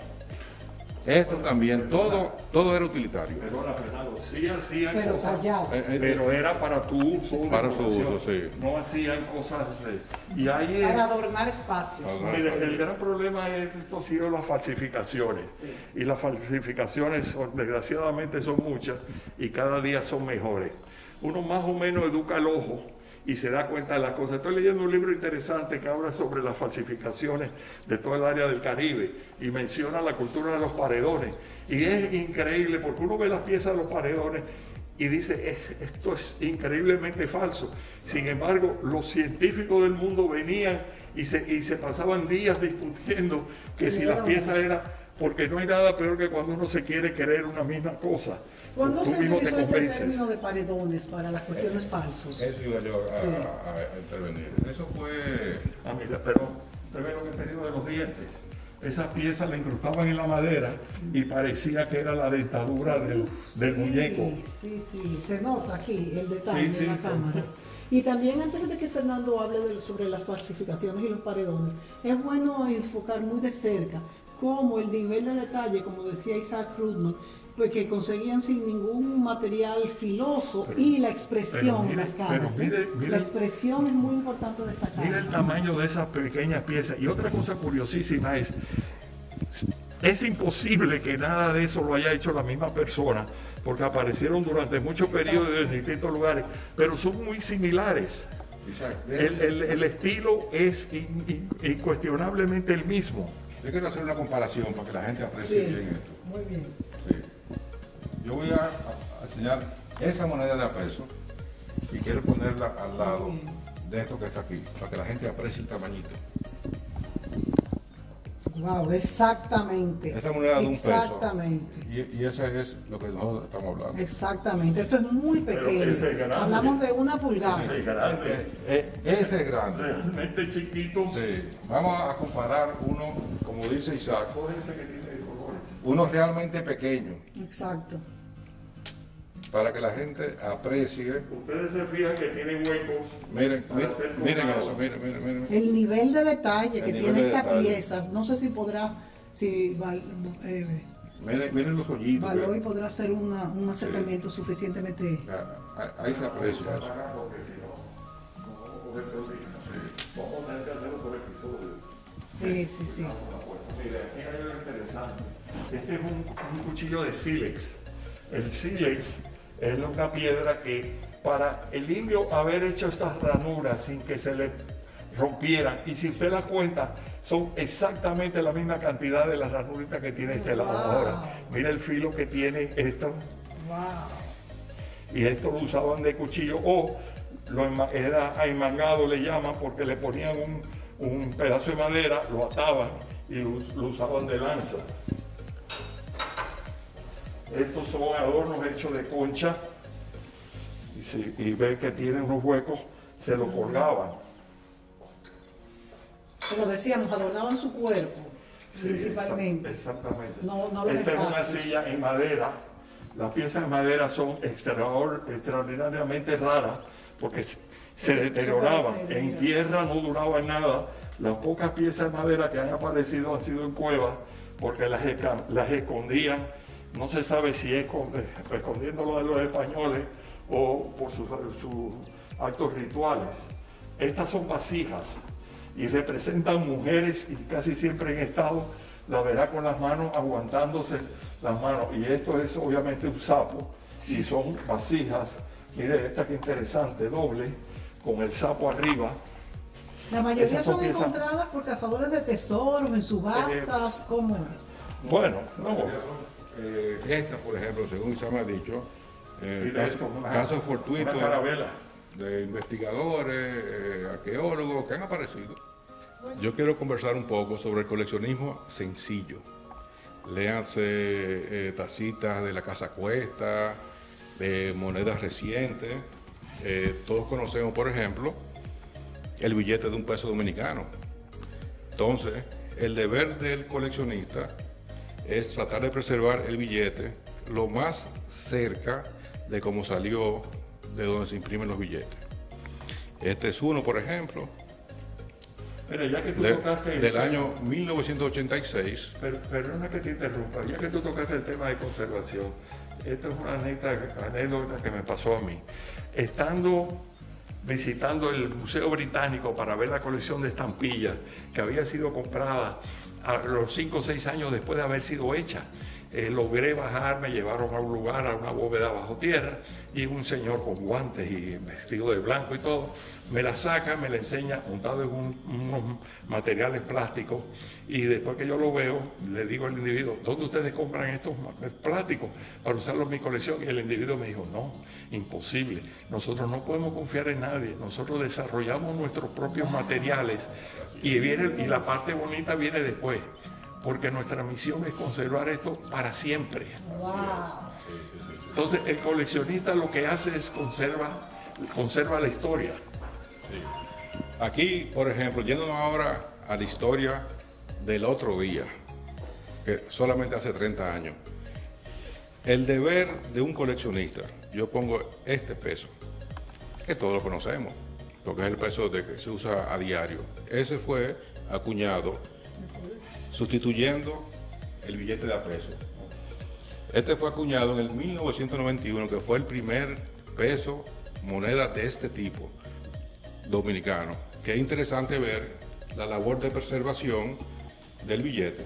Esto también, todo, todo era utilitario. Perdona, Fernando, sí hacían pero cosas, eh, eh, pero era para tu uso. Para su uso, sí. No hacían cosas. y ahí para adornar espacios. el gran problema es esto sido las falsificaciones. Y las falsificaciones, desgraciadamente, son muchas y cada día son mejores. Uno más o menos educa el ojo y se da cuenta de las cosas. Estoy leyendo un libro interesante que habla sobre las falsificaciones de todo el área del Caribe y menciona la cultura de los paredones. Y es increíble porque uno ve las piezas de los paredones y dice, esto es increíblemente falso. Sin embargo, los científicos del mundo venían y se, y se pasaban días discutiendo que si las piezas eran, porque no hay nada peor que cuando uno se quiere querer una misma cosa. ¿Cuándo se utilizó este término de paredones para las cuestiones falsas? Eso iba yo a, intervenir. Eso fue... Mira, pero ve lo que he tenido de los dientes. esas piezas le incrustaban en la madera y parecía que era la dentadura del, del muñeco. Sí, sí, se nota aquí el detalle Sí, de la sí, cámara. Y también antes de que Fernando hable de- sobre las falsificaciones y los paredones, es bueno enfocar muy de cerca cómo el nivel de detalle, como decía Isaac Rudman, pues que conseguían sin ningún material filoso y la expresión en las caras. pero mire- ¿eh? mire- la expresión es muy importante destacar. Mira el tamaño de esas pequeñas piezas. Y otra cosa curiosísima es, es imposible que nada de eso lo haya hecho la misma persona, porque aparecieron durante muchos periodos en distintos lugares, pero son muy similares. El, el- el estilo es in- in- incuestionablemente el mismo. yo quiero hacer una comparación para que la gente aprecie Sí, bien esto. muy bien. Yo voy a, a enseñar esa moneda de a peso y quiero ponerla al lado de esto que está aquí, para que la gente aprecie el tamañito. Wow, exactamente. Esa moneda de un peso. Exactamente. Y, y eso es lo que nosotros estamos hablando. Exactamente, esto es muy Pero pequeño. ese es grande. Hablamos de una pulgada. Es grande, Eh, eh, ese es grande. realmente chiquito. Sí. Vamos a comparar uno, como dice Isaac, Ese uno realmente pequeño, Exacto. Para que la gente aprecie. Ustedes se fijan que tiene huecos. Miren, Para miren, eso, miren, miren, miren. El nivel de detalle El que tiene de esta detalle. pieza, no sé si podrá, si Val- eh, Miren, miren los hoyitos. que- Baloy podrá hacer una- un acercamiento suficientemente. Ah, Ahí se aprecia eso. Porque si no, no vamos a poder producir. Vamos a tener que hacerlo por episodio. Sí, sí, sí. Mira, aquí hay algo interesante. Este es un, un cuchillo de sílex. El sílex es una piedra que para el indio haber hecho estas ranuras sin que se le rompieran, y si usted la cuenta, son exactamente la misma cantidad de las ranuritas que tiene este lado Wow. ahora. Mira el filo que tiene esto, Wow. y esto lo usaban de cuchillo o lo era aimangado le llaman porque le ponían un, un pedazo de madera, lo ataban y lo, lo usaban de lanza. Estos son adornos hechos de concha y, si, y ven que tienen unos huecos, se lo colgaban. Como decíamos, adornaban su cuerpo, Sí, principalmente. exact- Exactamente. No- no Esta es una silla en madera. Las piezas de madera son extraor- extraordinariamente raras porque se, se deterioraban. En tierra no duraban nada. Las pocas piezas de madera que han aparecido han sido en cuevas porque las escondían. No se sabe si es con- eh, escondiéndolo de los españoles o por sus, sus actos rituales. Estas son vasijas y representan mujeres y casi siempre en estado, la verá con las manos aguantándose las manos. Y esto es obviamente un sapo y son vasijas. Mire esta que interesante, doble, con el sapo arriba. La mayoría son piezas- encontradas por cazadores de tesoros, en subastas, como... Bueno, no, Eh, esta, por ejemplo, según Isaac me ha dicho, eh, casos, esto, una- casos fortuitos de investigadores, eh, arqueólogos que han aparecido. Yo quiero conversar un poco sobre el coleccionismo sencillo. Léanse eh, tacitas de la Casa Cuesta, de monedas recientes. Eh, todos conocemos, por ejemplo, el billete de un peso dominicano. Entonces, el deber del coleccionista es tratar de preservar el billete lo más cerca de cómo salió de donde se imprimen los billetes. Este es uno, por ejemplo, ya que tú de- tocaste el del tema- año 1986. Per- perdona que te interrumpa, ya que tú tocaste el tema de conservación, esta es una anécdota, anécdota que me pasó a mí. Estando visitando el Museo Británico para ver la colección de estampillas que había sido comprada a los 5 o 6 años después de haber sido hecha, eh, logré bajar, me llevaron a un lugar, a una bóveda bajo tierra, y un señor con guantes y vestido de blanco y todo, me la saca, me la enseña montado en un- unos materiales plásticos, y después que yo lo veo, le digo al individuo, ¿dónde ustedes compran estos ma- plásticos para usarlos en mi colección? Y el individuo me dijo, no, imposible, nosotros no podemos confiar en nadie, nosotros desarrollamos nuestros propios materiales, y, viene, y la parte bonita viene después porque nuestra misión es conservar esto para siempre. Entonces, el coleccionista lo que hace es conserva, conserva la historia. Aquí, por ejemplo, yéndonos ahora a la historia del otro día, que solamente hace 30 años. El deber de un coleccionista, yo pongo este peso, que todos lo conocemos, porque es el peso de que se usa a diario. Ese fue acuñado sustituyendo el billete de aprecio. Este fue acuñado en el 1991, que fue el primer peso, moneda de este tipo, dominicano. Que es interesante ver la labor de preservación del billete,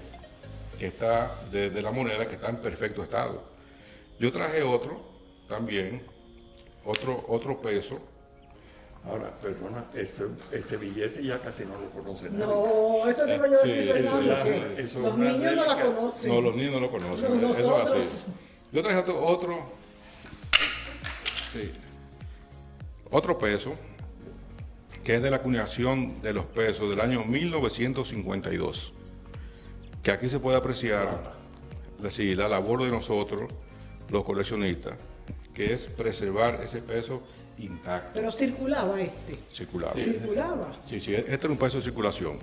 que está de, de la moneda, que está en perfecto estado. Yo traje otro también, otro, otro peso, Ahora, perdona, este, este billete ya casi no lo conoce nadie. No, eso digo yo Sí, decir, los niños no la conocen. No, los niños no lo conocen. No, eso así. Yo traje otro, otro, sí, otro peso, que es de la acuñación de los pesos del año 1952, que aquí se puede apreciar la, sí, la labor de nosotros, los coleccionistas, que es preservar ese peso intacto, Pero circulaba este. circulable. circulaba. Sí, sí, este era un peso de circulación.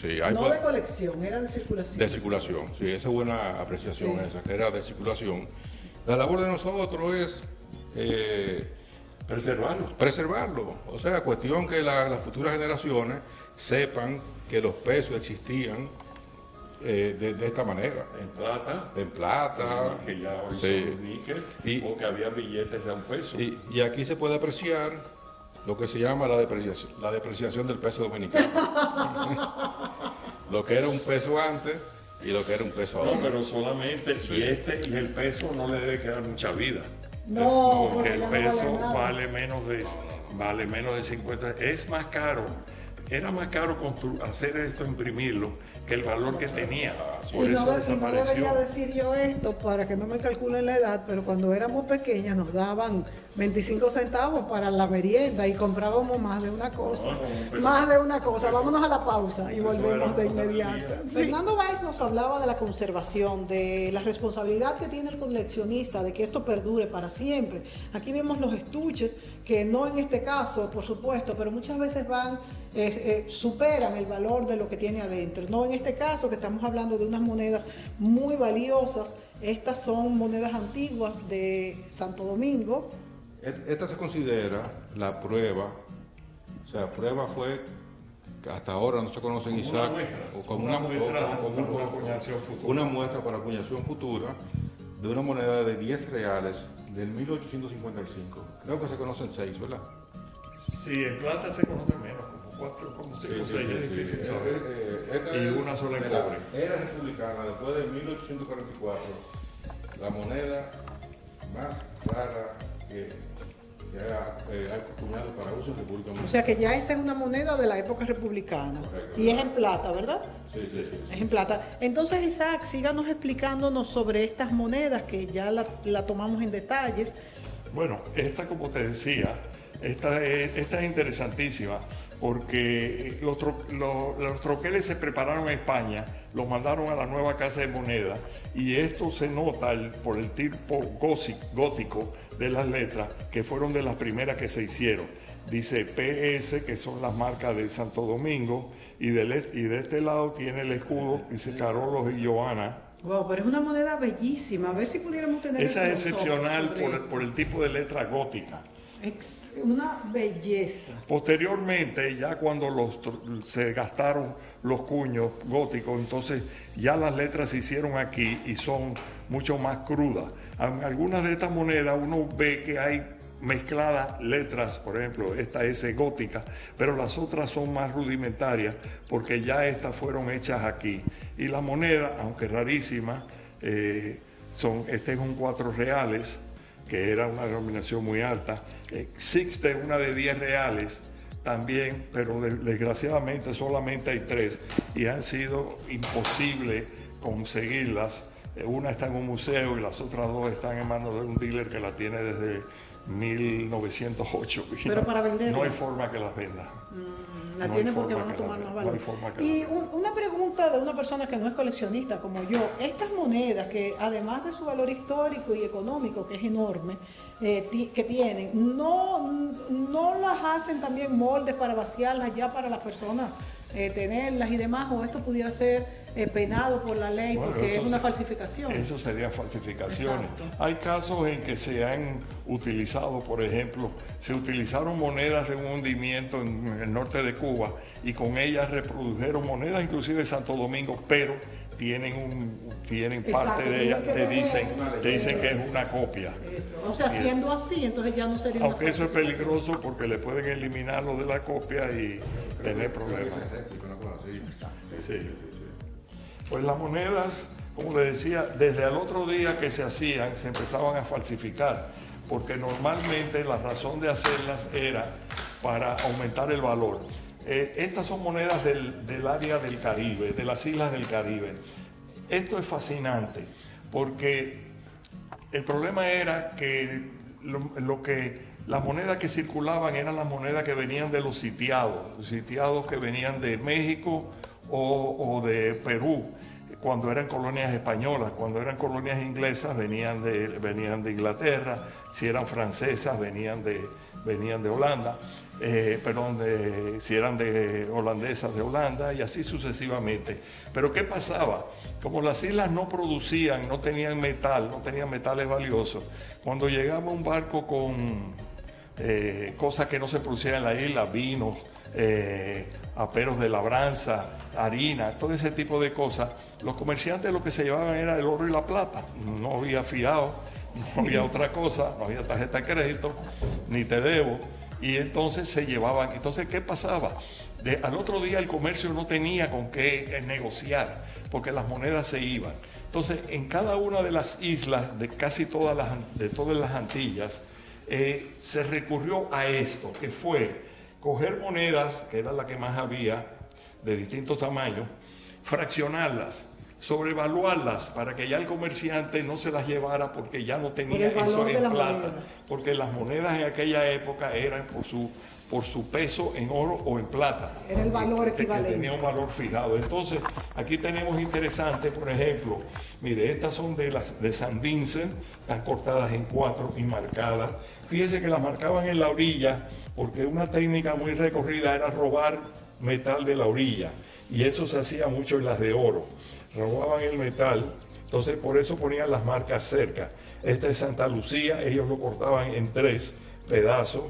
Sí, hay No de colección, era de circulación. de circulación, sí, esa es buena apreciación Sí. esa, que era de circulación. La labor de nosotros es eh, Preservarlo. preservarlo, o sea, cuestión que la- las futuras generaciones sepan que los pesos existían eh, de, de esta manera, En plata, en plata, que ya hoy sí. son níquel, Y- o que había billetes de un peso. y, y aquí se puede apreciar lo que se llama la depreciación, la depreciación del peso dominicano. lo que era un peso antes y lo que era un peso No, ahora. pero solamente, y este y el peso no le debe quedar mucha vida. No, porque porque el no peso vale vale menos de vale menos de 50 es más caro era más caro hacer esto imprimirlo el valor que tenía por y no, eso de- y no desapareció debería decir yo esto para que no me calculen la edad, pero cuando éramos pequeñas nos daban 25 centavos para la merienda y comprábamos más de una cosa. No, no, pero- más de una cosa. Vámonos a la pausa y volvemos de inmediato. Sí. Fernando Báez nos hablaba de la conservación, de la responsabilidad que tiene el coleccionista, de que esto perdure para siempre. Aquí vemos los estuches, que no en este caso, por supuesto, pero muchas veces van, eh, eh, superan el valor de lo que tiene adentro. No en este caso, que estamos hablando de unas monedas muy valiosas. Estas son monedas antiguas de Santo Domingo. Esta se considera la prueba, o sea, prueba fue que hasta ahora no se conoce en Como Isaac, una muestra, o como una una, muestra o- como para una acuñación futura. una muestra para acuñación futura de una moneda de 10 reales del 1855. Creo que se conocen 6, ¿verdad? sí en plata se conoce menos cuatro como cinco o seis es difícil saber Eh, eh, esta Y una sola en cobre. Era republicana, después de 1844, la moneda más rara que se ha eh, acuñado para uso en República O Dominicana. sea que ya esta es una moneda de la época republicana. Correcto. Y es en plata, ¿verdad? Sí, sí, sí. Es en plata. Entonces, Isaac, síganos explicándonos sobre estas monedas que ya la, la tomamos en detalles. Bueno, esta como te decía, esta es, esta es interesantísima porque los, tro- lo- los troqueles se prepararon en España, los mandaron a la nueva casa de moneda y esto se nota el- por el tipo gótico de las letras que fueron de las primeras que se hicieron. Dice PS, que son las marcas de Santo Domingo, y, del est- y de este lado tiene el escudo, dice Carolos y Joana. Wow, pero es una moneda bellísima. A ver si pudiéramos tener Esa es excepcional por, por el tipo de letra gótica. Una belleza. Posteriormente, ya cuando los, se gastaron los cuños góticos, entonces ya las letras se hicieron aquí y son mucho más crudas. En algunas de estas monedas uno ve que hay mezcladas letras, por ejemplo, esta S gótica, pero las otras son más rudimentarias porque ya estas fueron hechas aquí. Y la moneda, aunque rarísima, eh, son, este es un cuatro reales, que era una denominación muy alta. Existe una de 10 reales también, pero de- desgraciadamente solamente hay tres y han sido imposible conseguirlas. Eh, Una está en un museo y las otras dos están en manos de un dealer que la tiene desde 1908. Y Pero para venderla. No hay forma que las venda. La No porque van a tomar más valor. y un- una pregunta de una persona que no es coleccionista como yo. Estas monedas que además de su valor histórico y económico, que es enorme, eh, que tienen, no, no las hacen también moldes para vaciarlas ya para las personas eh, tenerlas y demás, o esto pudiera ser eh, penado por la ley porque es una falsificación. Eso sería falsificaciones. Hay casos en que se han utilizado, por ejemplo, se utilizaron monedas de un hundimiento en el norte de Cuba y con ellas reprodujeron monedas inclusive de Santo Domingo, pero tienen un tienen parte de ellas te dicen te dicen que es una copia. O sea siendo así entonces ya no sería aunque eso es peligroso porque le pueden eliminarlo de la copia y tener problemas. sí. Pues las monedas como le decía desde el otro día que se hacían se empezaban a falsificar porque normalmente la razón de hacerlas era para aumentar el valor eh, estas son monedas del, área del Caribe, de las islas del Caribe. Esto es fascinante porque el problema era que lo, que las monedas que circulaban eran las monedas que venían de los sitiados, los sitiados que venían de México o, de Perú cuando eran colonias españolas, cuando eran colonias inglesas venían de, venían de Inglaterra, si eran francesas venían de, venían de Holanda eh, perdón, si eran de holandesas de Holanda y así sucesivamente. Pero ¿qué pasaba? Como las islas no producían, no tenían metal, no tenían metales valiosos, cuando llegaba un barco con eh, cosas que no se producían en la isla, vinos, eh, aperos de labranza, harina, todo ese tipo de cosas, los comerciantes lo que se llevaban era el oro y la plata. No había fiado, no había otra cosa, no había tarjeta de crédito, ni te debo y entonces se llevaban. Entonces, ¿qué pasaba? al otro día el comercio no tenía con qué eh, negociar porque las monedas se iban. Entonces, en cada una de las islas de casi todas las, de todas las Antillas, eh, se recurrió a esto, que fue coger monedas, que era la que más había, de distintos tamaños, fraccionarlas sobrevaluarlas para que ya el comerciante no se las llevara porque ya no tenía eso en plata, porque las monedas en aquella época eran por su por su peso en oro o en plata. Era el valor equivalente. tenía un valor fijado. Entonces, aquí tenemos interesante, por ejemplo, mire, estas son de las de San Vincent, están cortadas en cuatro y marcadas. Fíjese que las marcaban en la orilla, porque una técnica muy recorrida era robar metal de la orilla, y eso se hacía mucho en las de oro robaban el metal, entonces por eso ponían las marcas cerca. Este es Santa Lucía, ellos lo cortaban en tres pedazos.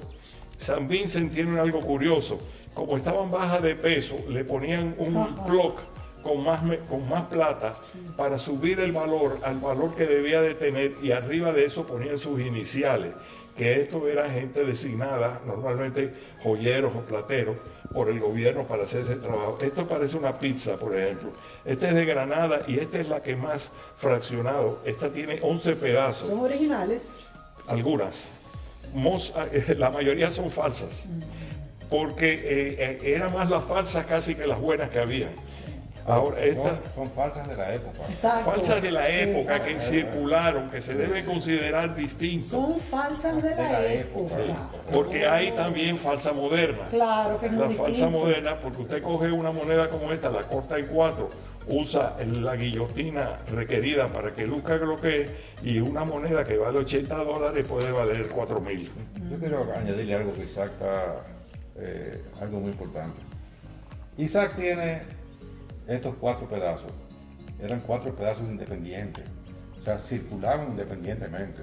San Vincent tiene algo curioso, como estaban bajas de peso, le ponían un block con más, con más plata para subir el valor al valor que debía de tener y arriba de eso ponían sus iniciales, que esto era gente designada, normalmente joyeros o plateros, por el gobierno para hacer ese trabajo. Esto parece una pizza, por ejemplo. Esta es de Granada y esta es la que más fraccionado. Esta tiene 11 pedazos. ¿Son originales? Algunas. La mayoría son falsas. Porque eh, eh, era más las falsas casi que las buenas que había. Ahora, estas son, falsas de la época. Falsas de la época que circularon, que se deben considerar distintas. Son falsas de la, época. porque hay también falsa moderna. Claro que es La falsa moderna, porque usted coge una moneda como esta, la corta en cuatro, usa la guillotina requerida para que luzca lo que es, y una moneda que vale 80 dólares puede valer 4 mil. Yo quiero añadirle algo que Isaac está, eh, algo muy importante. Isaac tiene estos cuatro pedazos eran cuatro pedazos independientes, o sea, circulaban independientemente.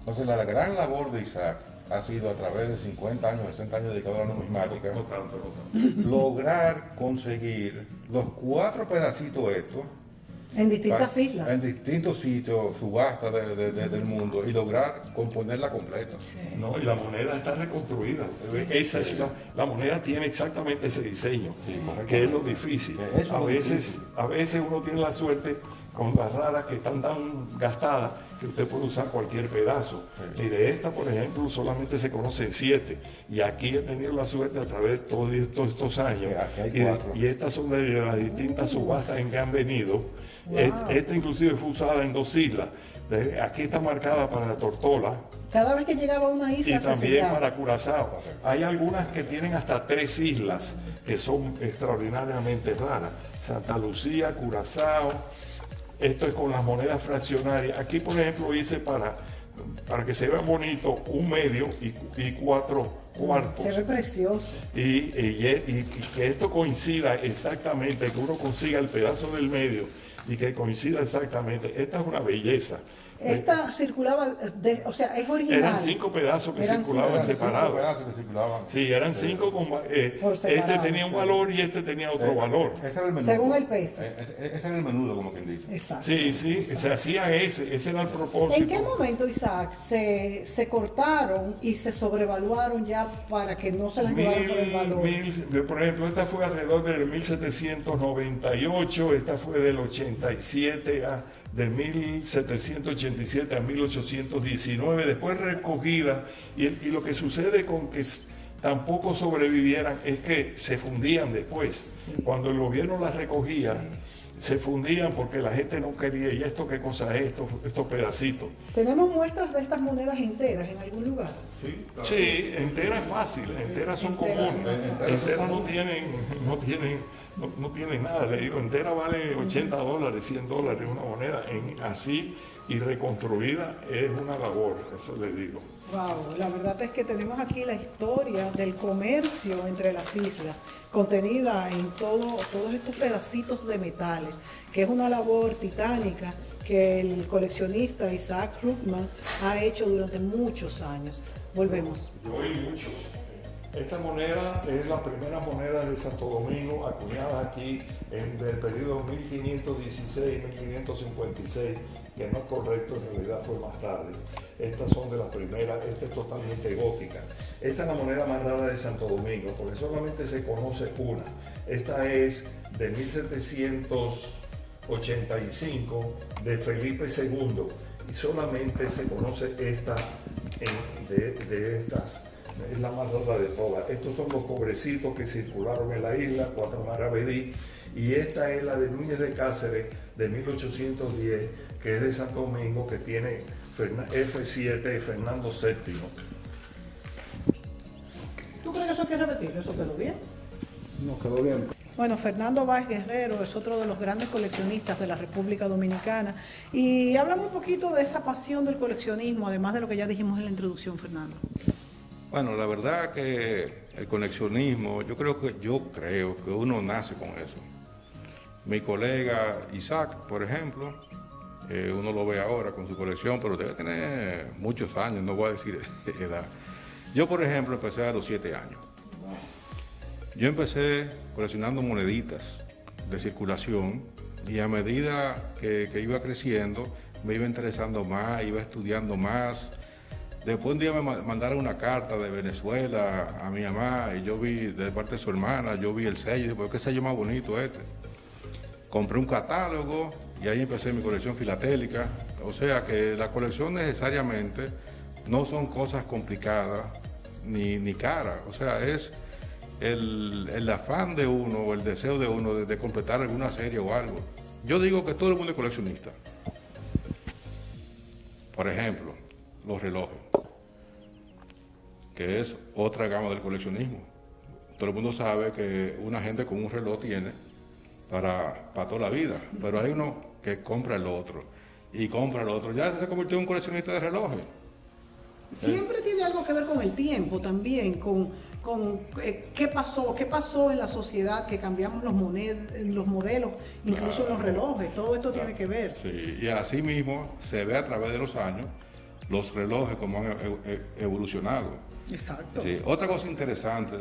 Entonces, la gran labor de Isaac ha sido a través de 50 años, 60 años dedicado a la numismática, lograr conseguir los cuatro pedacitos estos en distintas islas. En distintos sitios, subasta del mundo y lograr componerla completa. No, y la moneda está reconstruida. Esa es la, moneda tiene exactamente ese diseño, que es lo difícil. a, veces, a veces uno tiene la suerte con las raras que están tan gastadas que usted puede usar cualquier pedazo. Y de esta, por ejemplo, solamente se conocen siete. Y aquí he tenido la suerte a través de todos estos, años. Y, y, estas son de las distintas subastas en que han venido esta inclusive fue usada en dos islas. Aquí está marcada para Tortola. Cada vez que llegaba a una isla. Y también para Curazao. Hay algunas que tienen hasta tres islas que son extraordinariamente raras. Santa Lucía, Curazao. Esto es con las monedas fraccionarias. Aquí, por ejemplo, hice para, para que se vean bonitos, un medio y, y cuatro cuartos. Se ve precioso. Y, y- y- y que esto coincida exactamente, que uno consiga el pedazo del medio y que coincida exactamente. Esta es una belleza. Esta circulaba, de- o sea, es original. Eran cinco pedazos que Eran circulaban separados. Sí, eran cinco. Con, eh, este tenía un valor y este tenía otro valor. Ese era el menudo. Según el peso. Eh, Ese, era el menudo, como quien dice. Exacto. Sí, sí, se hacía ese, ese era el propósito. ¿En qué momento, Isaac, se, se cortaron y se sobrevaluaron ya para que no se las llevaran por el Mil- valor? mil- de- por ejemplo, esta fue alrededor del 1798, esta fue del 87 a del 1787 a 1819, después recogida, y, y lo que sucede con que tampoco sobrevivieran es que se fundían después. Cuando el gobierno las recogía, se fundían porque la gente no quería, y esto qué cosa es, esto, estos pedacitos. ¿Tenemos muestras de estas monedas enteras en algún lugar? Sí, enteras es fácil, enteras son Enteras, comunes. Enteras no tienen, no tienen, no, no tienen nada. Le digo, entera vale 80 dólares, 100 dólares una moneda. En, así y reconstruida es una labor, eso le digo. Wow, la verdad es que tenemos aquí la historia del comercio entre las islas, contenida en todo, todos estos pedacitos de metales, que es una labor titánica que el coleccionista Isaac Ruckman ha hecho durante muchos años. Volvemos. Yo oí muchos. Esta moneda es la primera moneda de Santo Domingo acuñada aquí en el periodo 1516-1556, que no es correcto, en realidad fue más tarde. Estas son de las primeras, esta es totalmente gótica. Esta es la moneda más rara de Santo Domingo, porque solamente se conoce una. Esta es de 1785 de Felipe II y solamente se conoce esta en- de, de estas. Es la más rara de todas. Estos son los cobrecitos que circularon en la isla, cuatro maravedí, y esta es la de Núñez de Cáceres de 1810, que es de Santo Domingo, que tiene Ferna- F7 de Fernando VII. ¿Tú crees que eso hay que repetirlo? ¿Eso quedó bien? Nos quedó bien. Bueno, Fernando Vázquez Guerrero es otro de los grandes coleccionistas de la República Dominicana. Y háblame un poquito de esa pasión del coleccionismo, además de lo que ya dijimos en la introducción, Fernando. Bueno, la verdad que el coleccionismo, yo creo que yo creo que uno nace con eso. Mi colega Isaac, por ejemplo, eh, uno lo ve ahora con su colección, pero debe tener muchos años, no voy a decir edad. Yo, por ejemplo, empecé a los siete años. Yo empecé coleccionando moneditas de circulación y a medida que, que iba creciendo me iba interesando más, iba estudiando más. Después un día me ma- mandaron una carta de Venezuela a mi mamá y yo vi de parte de su hermana, yo vi el sello y dije, ¿por qué sello más bonito este? Compré un catálogo y ahí empecé mi colección filatélica. O sea que la colección necesariamente no son cosas complicadas ni, ni caras. O sea, es el, el afán de uno o el deseo de uno de, de completar alguna serie o algo. Yo digo que todo el mundo es coleccionista. Por ejemplo, los relojes, que es otra gama del coleccionismo. Todo el mundo sabe que una gente con un reloj tiene para, para toda la vida, pero hay uno que compra el otro y compra el otro. Ya se convirtió en un coleccionista de relojes. Siempre tiene algo que ver con el tiempo también, con, con eh, qué pasó, qué pasó en la sociedad, que cambiamos los, moned- los modelos, incluso los relojes, todo esto tiene que ver. Sí, y así mismo se ve a través de los años los relojes como han e- e- evolucionado. Exacto. Sí, Otra cosa interesante,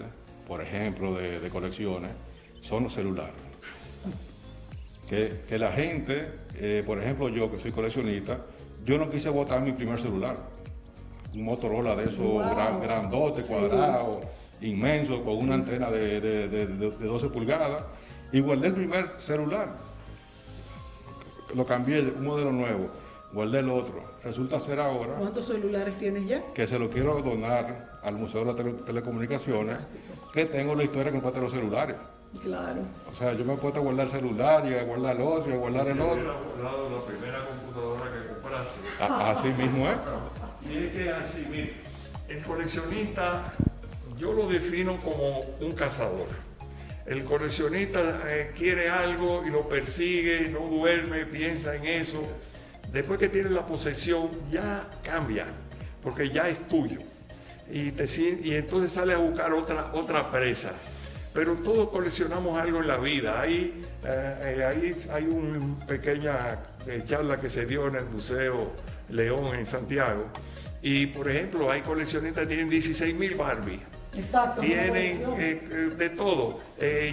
por ejemplo, de, de colecciones, son los celulares. Que, que la gente, eh, por ejemplo, yo que soy coleccionista, yo no quise botar mi primer celular. Un Motorola de esos Wow. gran- grandote, Sí. cuadrado, inmenso, con una antena de, de- de- de- de 12 pulgadas. Y guardé el primer celular. Lo cambié, un modelo nuevo. Guardé el otro. Resulta ser ahora ¿Cuántos celulares tienes ya? que se lo quiero donar al Museo de las Tele- Telecomunicaciones, que tengo la historia cuenta de los celulares. Claro. O sea, yo me he puesto a guardar el celular y a guardar el otro y a guardar el otro. guardado la primera computadora que compraste. Así mismo es. Y es que es así, mire, el coleccionista yo lo defino como un cazador. El coleccionista eh, quiere algo y lo persigue, no duerme, piensa en eso. después que tienes la posesión, ya cambia, porque ya es tuyo. Y, te, y entonces sale a buscar otra, otra presa. Pero todos coleccionamos algo en la vida. Hay, eh, hay, hay una pequeña eh, charla que se dio en el Museo León en Santiago. Y por ejemplo, hay coleccionistas que tienen 16 mil Barbie. Exacto. Tienen eh, de todo,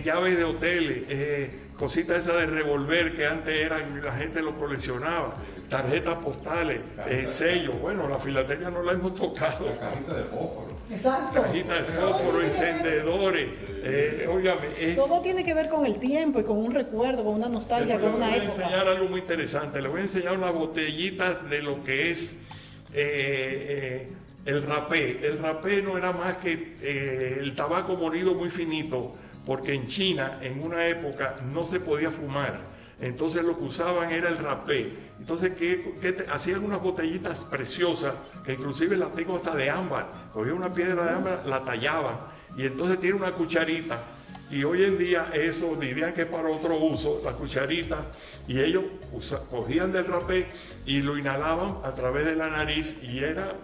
llaves de hoteles, cositas esas de revolver que antes eran, la gente lo coleccionaba, tarjetas postales, sellos. Bueno, la filatelia no la hemos tocado. La cajita de fósforo. Exacto. Cajita de fósforo, encendedores. Eh, óigame, Todo tiene que ver con el tiempo y con un recuerdo, con una nostalgia, con una época. Le voy a enseñar algo muy interesante. Le voy a enseñar unas botellitas de lo que es eh, eh, el rapé. El rapé no era más que el tabaco molido muy finito, porque en China, en una época, no se podía fumar. Entonces lo que usaban era el rapé. Entonces ¿qué, hacían unas botellitas preciosas, que inclusive las tengo hasta de ámbar. Cogían una piedra de ámbar, la tallaban. Y entonces tiene una cucharita. Y hoy en día eso dirían que es para otro uso, la cucharita. Y ellos cogían del rapé y lo inhalaban a través de la nariz. Y era,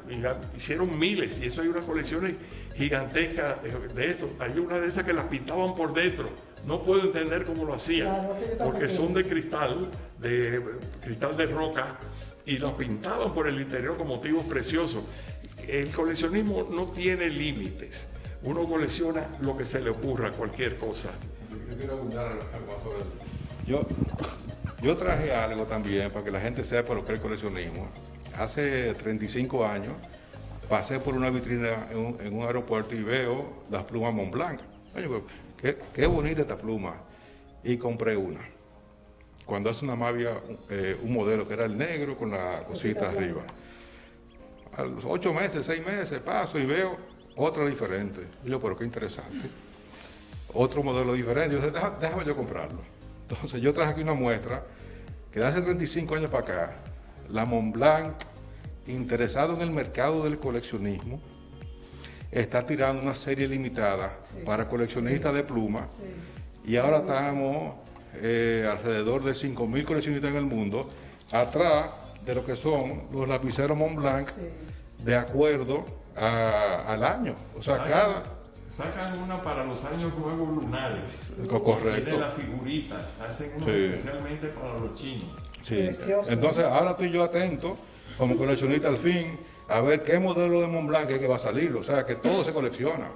hicieron miles. Y eso hay unas colecciones gigantescas de esto. Hay una de esas que las pintaban por dentro no puedo entender cómo lo hacían, porque son de cristal, de cristal de roca, y los pintaban por el interior con motivos preciosos. El coleccionismo no tiene límites. Uno colecciona lo que se le ocurra, cualquier cosa. Yo Yo, traje algo también para que la gente sepa lo que es el coleccionismo. Hace 35 años pasé por una vitrina en un, aeropuerto y veo las plumas Montblanc. Qué, bonita esta pluma. Y compré una. Cuando hace una mavia, eh, un modelo que era el negro con la cosita arriba. A los ocho meses, seis meses, paso y veo otra diferente. Y yo, pero qué interesante. Otro modelo diferente. Yo dije, déjame yo comprarlo. Entonces yo traje aquí una muestra que de hace 35 años para acá, la Montblanc, interesado en el mercado del coleccionismo, está tirando una serie limitada para coleccionistas de plumas. Y ahora estamos eh, alrededor de 5.000 coleccionistas en el mundo, atrás de lo que son los lapiceros Montblanc, de acuerdo al año. O sea, sacan, cada... Sacan una para los años nuevos lunares. Correcto. De la figurita. Hacen una especialmente para los chinos. Entonces, ahora estoy yo atento, como coleccionista al fin, a ver qué modelo de Montblanc es que va a salir. O sea, que todo se colecciona.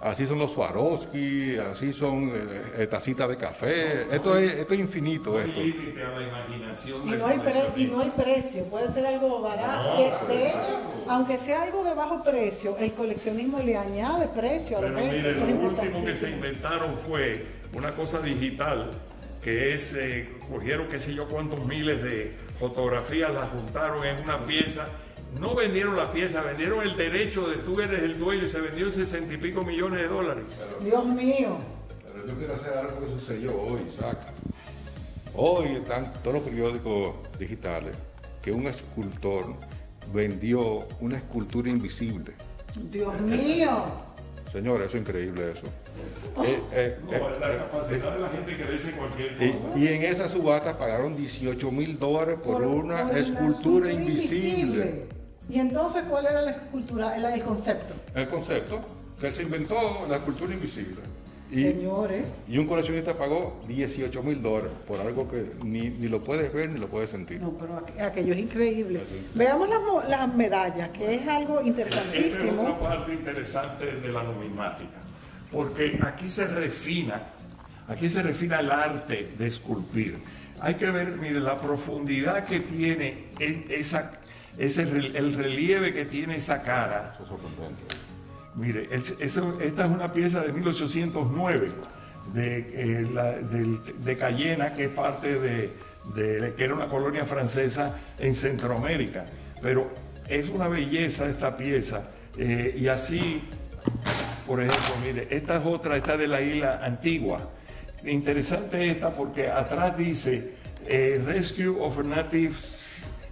Así son los Swarovski, así son eh, tacitas de café. Esto es, esto es infinito. Esto. Y no, hay y no hay precio, puede ser algo barato. de, hecho, aunque sea algo de bajo precio, el coleccionismo le añade precio a Pero mire, lo último que se inventaron fue una cosa digital que es, eh, cogieron qué sé yo cuántos miles de fotografías, las juntaron en una pieza no vendieron la pieza, vendieron el derecho de tú eres el dueño y se vendió en sesenta y pico millones de dólares. Dios mío. Pero yo quiero hacer algo que sucedió hoy, Isaac. Hoy están todos los periódicos digitales que un escultor vendió una escultura invisible. Dios mío. Señores, eso es increíble eso. Eh, eh, no, eh, la capacidad de la gente que dice cualquier cosa. Y, en esa subasta pagaron 18 mil dólares por, una, escultura, invisible. ¿Y entonces cuál era la escultura, el, concepto? El concepto, que se inventó la escultura invisible. Y, Señores. Y un coleccionista pagó 18 mil dólares por algo que ni, lo puedes ver ni lo puedes sentir. No, pero aquello es increíble. Veamos las, medallas, que es algo interesantísimo. es una parte interesante de la numismática, porque aquí se refina, aquí se refina el arte de esculpir. Hay que ver, mire, la profundidad que tiene e, esa es el, relieve que tiene esa cara. Mire, esta es una pieza de 1809 de, eh, de, Cayena, que es parte de, que era una colonia francesa en Centroamérica. Pero es una belleza esta pieza. Eh, y así, por ejemplo, mire, esta es otra, esta de la isla antigua. Interesante esta porque atrás dice eh, Rescue of Natives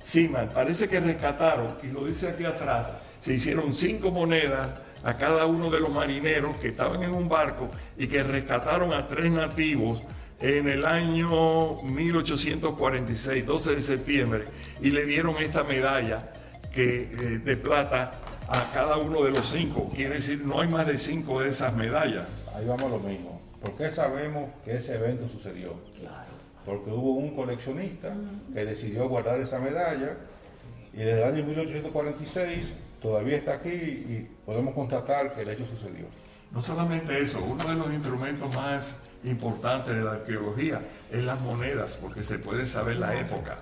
Sí, parece que rescataron, y lo dice aquí atrás, se hicieron cinco monedas a cada uno de los marineros que estaban en un barco y que rescataron a tres nativos en el año 1846, 12 de septiembre, y le dieron esta medalla que, eh, de plata a cada uno de los cinco. Quiere decir, no hay más de cinco de esas medallas. Ahí vamos a lo mismo. ¿Por qué sabemos que ese evento sucedió? Porque hubo un coleccionista que decidió guardar esa medalla y desde el año 1846 todavía está aquí y podemos constatar que el hecho sucedió. No solamente eso, uno de los instrumentos más importantes de la arqueología es las monedas, porque se puede saber la época.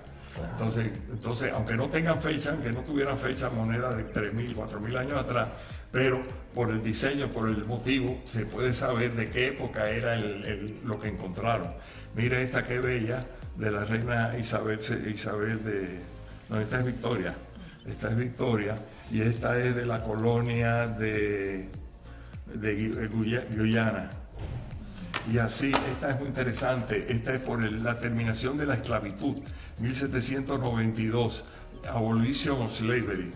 Entonces, entonces, aunque no tengan fecha, aunque no tuvieran fecha, monedas de 3.000, 4.000 años atrás, pero por el diseño, por el motivo, se puede saber de qué época era lo que encontraron. Mire esta que bella de la reina Isabel, Isabel de... No, esta es Victoria. Esta es Victoria y esta es de la colonia de, de Guyana. Y así, esta es muy interesante, esta es por la terminación de la esclavitud, 1792, Abolition of Slavery.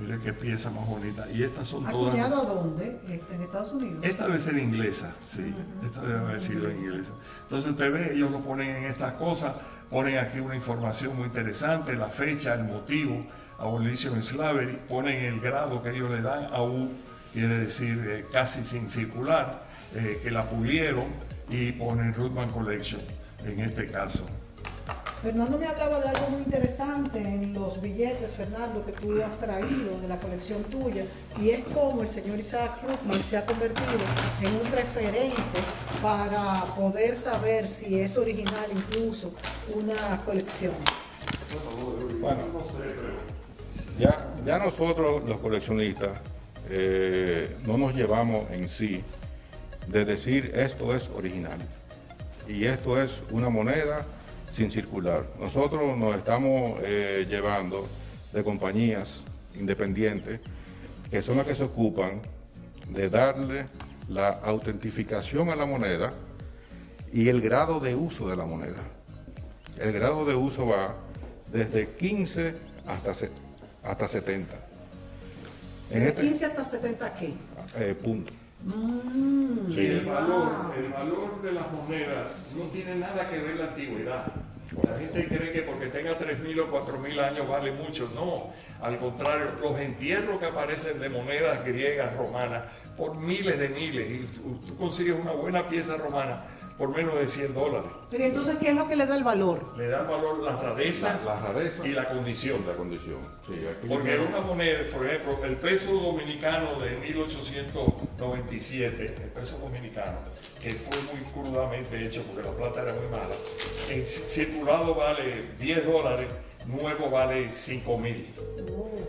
Mire qué pieza más bonita. Y estas son todas. ¿Acuñada dónde? Este, ¿En Estados Unidos? Esta debe ser inglesa, sí. Esta debe haber sido inglesa. Entonces usted ve, ellos lo ponen en estas cosas, ponen aquí una información muy interesante, la fecha, el motivo, Abolition Slavery, ponen el grado que ellos le dan a U, quiere decir eh, casi sin circular, eh, que la pulieron y ponen Rutman Collection en este caso. Fernando me hablaba de algo muy interesante en los billetes, Fernando, que tú has traído de la colección tuya, y es como el señor Isaac Ruckman se ha convertido en un referente para poder saber si es original incluso una colección. Bueno, ya, ya nosotros los coleccionistas eh, no nos llevamos en sí de decir esto es original y esto es una moneda sin circular. Nosotros nos estamos eh, llevando de compañías independientes que son las que se ocupan de darle la autentificación a la moneda y el grado de uso de la moneda. El grado de uso va desde 15 hasta, hasta 70. ¿De 15 este hasta 70 qué? Eh, punto. Mm. y el valor, el valor de las monedas no tiene nada que ver la antigüedad. La gente cree que porque tenga 3.000 o 4.000 años vale mucho. No, al contrario, los entierros que aparecen de monedas griegas, romanas, por miles de miles, y tú consigues una buena pieza romana por menos de 100 dólares. Pero entonces, ¿qué es lo que le da el valor? Le da el valor la rareza, la rareza y la condición. La condición. Porque una moneda, por ejemplo, el peso dominicano de 1897, el peso dominicano, que fue muy crudamente hecho porque la plata era muy mala, en circulado vale 10 dólares, nuevo vale 5 mil.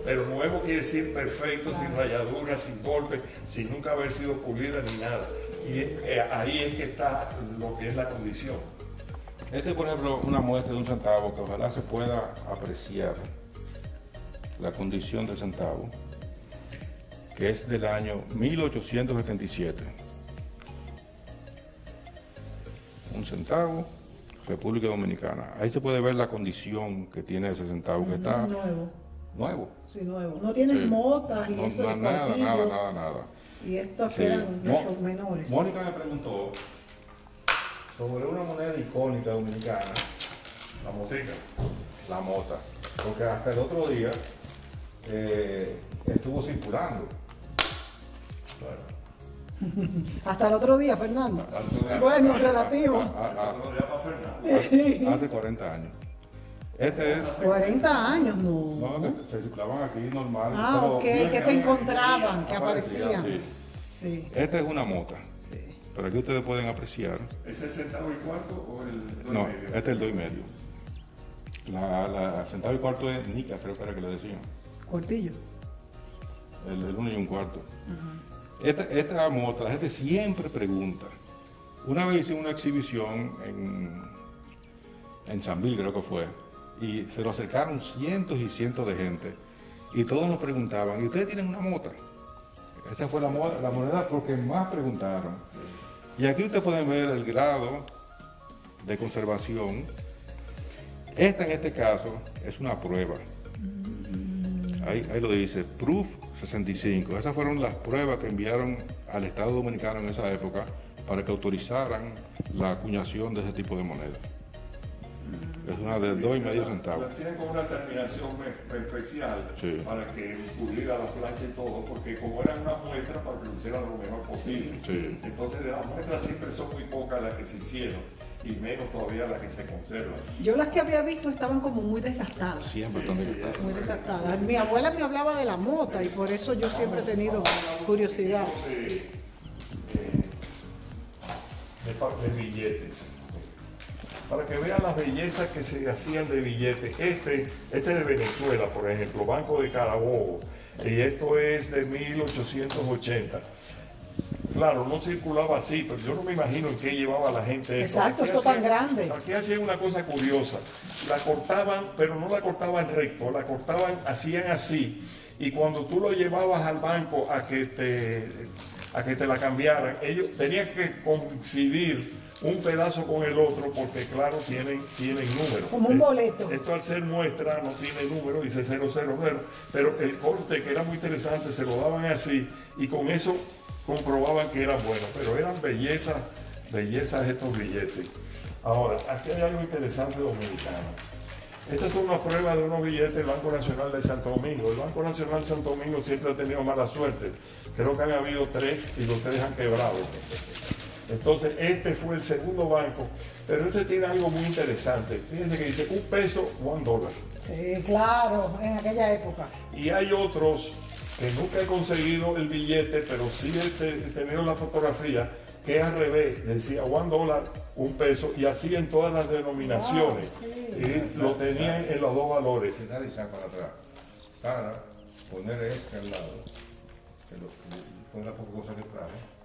Pero nuevo quiere decir perfecto, sin rayaduras, sin golpes, sin nunca haber sido pulida ni nada. Y eh, ahí es que está lo que es la condición. Este, por ejemplo, una muestra de un centavo que ojalá se pueda apreciar la condición del centavo, que es del año 1877. Un centavo, República Dominicana. Ahí se puede ver la condición que tiene ese centavo, que está nuevo. Nuevo. Sí, nuevo. No tiene motas y eso nada, nada, nada, nada. Y estos que eran muchos menores. Mónica me preguntó sobre una moneda icónica dominicana, la motica. La mota. Porque hasta el otro día eh, estuvo circulando. Hasta el otro día, Fernando. bueno, relativo. hace 40 años. Este es. 40 años, no. No, se circulaban aquí normal. Ah, ok, que se encontraban, que aparecían. Sí. Esta es una mota. Sí. Pero aquí ustedes pueden apreciar. ¿Es el centavo y cuarto o el No, este es el 2 y medio. La, la centavo y cuarto es Nica, creo que era que le decían. Cortillo. El, el uno y un cuarto. esta, esta mota, la gente siempre pregunta. Una vez hice una exhibición en, en San Bill, creo que fue y se lo acercaron cientos y cientos de gente. Y todos nos preguntaban, ¿y ustedes tienen una mota? Esa fue la, la moneda porque más preguntaron. Y aquí ustedes pueden ver el grado de conservación. Esta en este caso es una prueba. Ahí, ahí, lo dice, Proof 65. Esas fueron las pruebas que enviaron al Estado Dominicano en esa época para que autorizaran la acuñación de ese tipo de moneda. Es una de dos y medio La centavos. hacían con una terminación especial Sí. para que pudiera la plancha y todo, porque como eran una muestra para que lo hicieran lo mejor posible. Sí. Entonces de las muestras siempre son muy pocas las que se hicieron y menos todavía las que se conservan. Yo las que había visto estaban como muy desgastadas. Siempre Sí, están sí, desgastadas. Muy desgastadas. Mi abuela me hablaba de la mota y por eso yo siempre he tenido curiosidad. de, eh, de de billetes. Para que vean las bellezas que se hacían de billetes. Este, este es de Venezuela, por ejemplo, Banco de Carabobo. Y esto es de 1880. Claro, no circulaba así, pero yo no me imagino en qué llevaba la gente esto. Exacto, Aquí esto tan grande. Aquí hacían una cosa curiosa. La cortaban, pero no la cortaban recto, la cortaban, hacían así. Y cuando tú lo llevabas al banco a que te, a que te la cambiaran, ellos tenían que coincidir un pedazo con el otro porque, claro, tienen, tienen números. Como un boleto. Esto al ser muestra no tiene número, dice 000, pero el corte que era muy interesante se lo daban así y con eso comprobaban que eran buenos, pero eran bellezas, bellezas estos billetes. Ahora, aquí hay algo interesante dominicano. Esta es una prueba de unos billetes del Banco Nacional de Santo Domingo. El Banco Nacional de Santo Domingo siempre ha tenido mala suerte. Creo que han habido tres y los tres han quebrado. Entonces, este fue el segundo banco, pero este tiene algo muy interesante. Fíjense que dice un peso, one dólar. Sí, claro, en aquella época. Y hay otros que nunca he conseguido el billete, pero sí he, te- he tenido la fotografía, que es al revés, decía one dólar, un peso, y así en todas las denominaciones. Y lo tenían en los dos valores. Para atrás. Para poner este al lado. Que lo, fue la poca cosa que traje.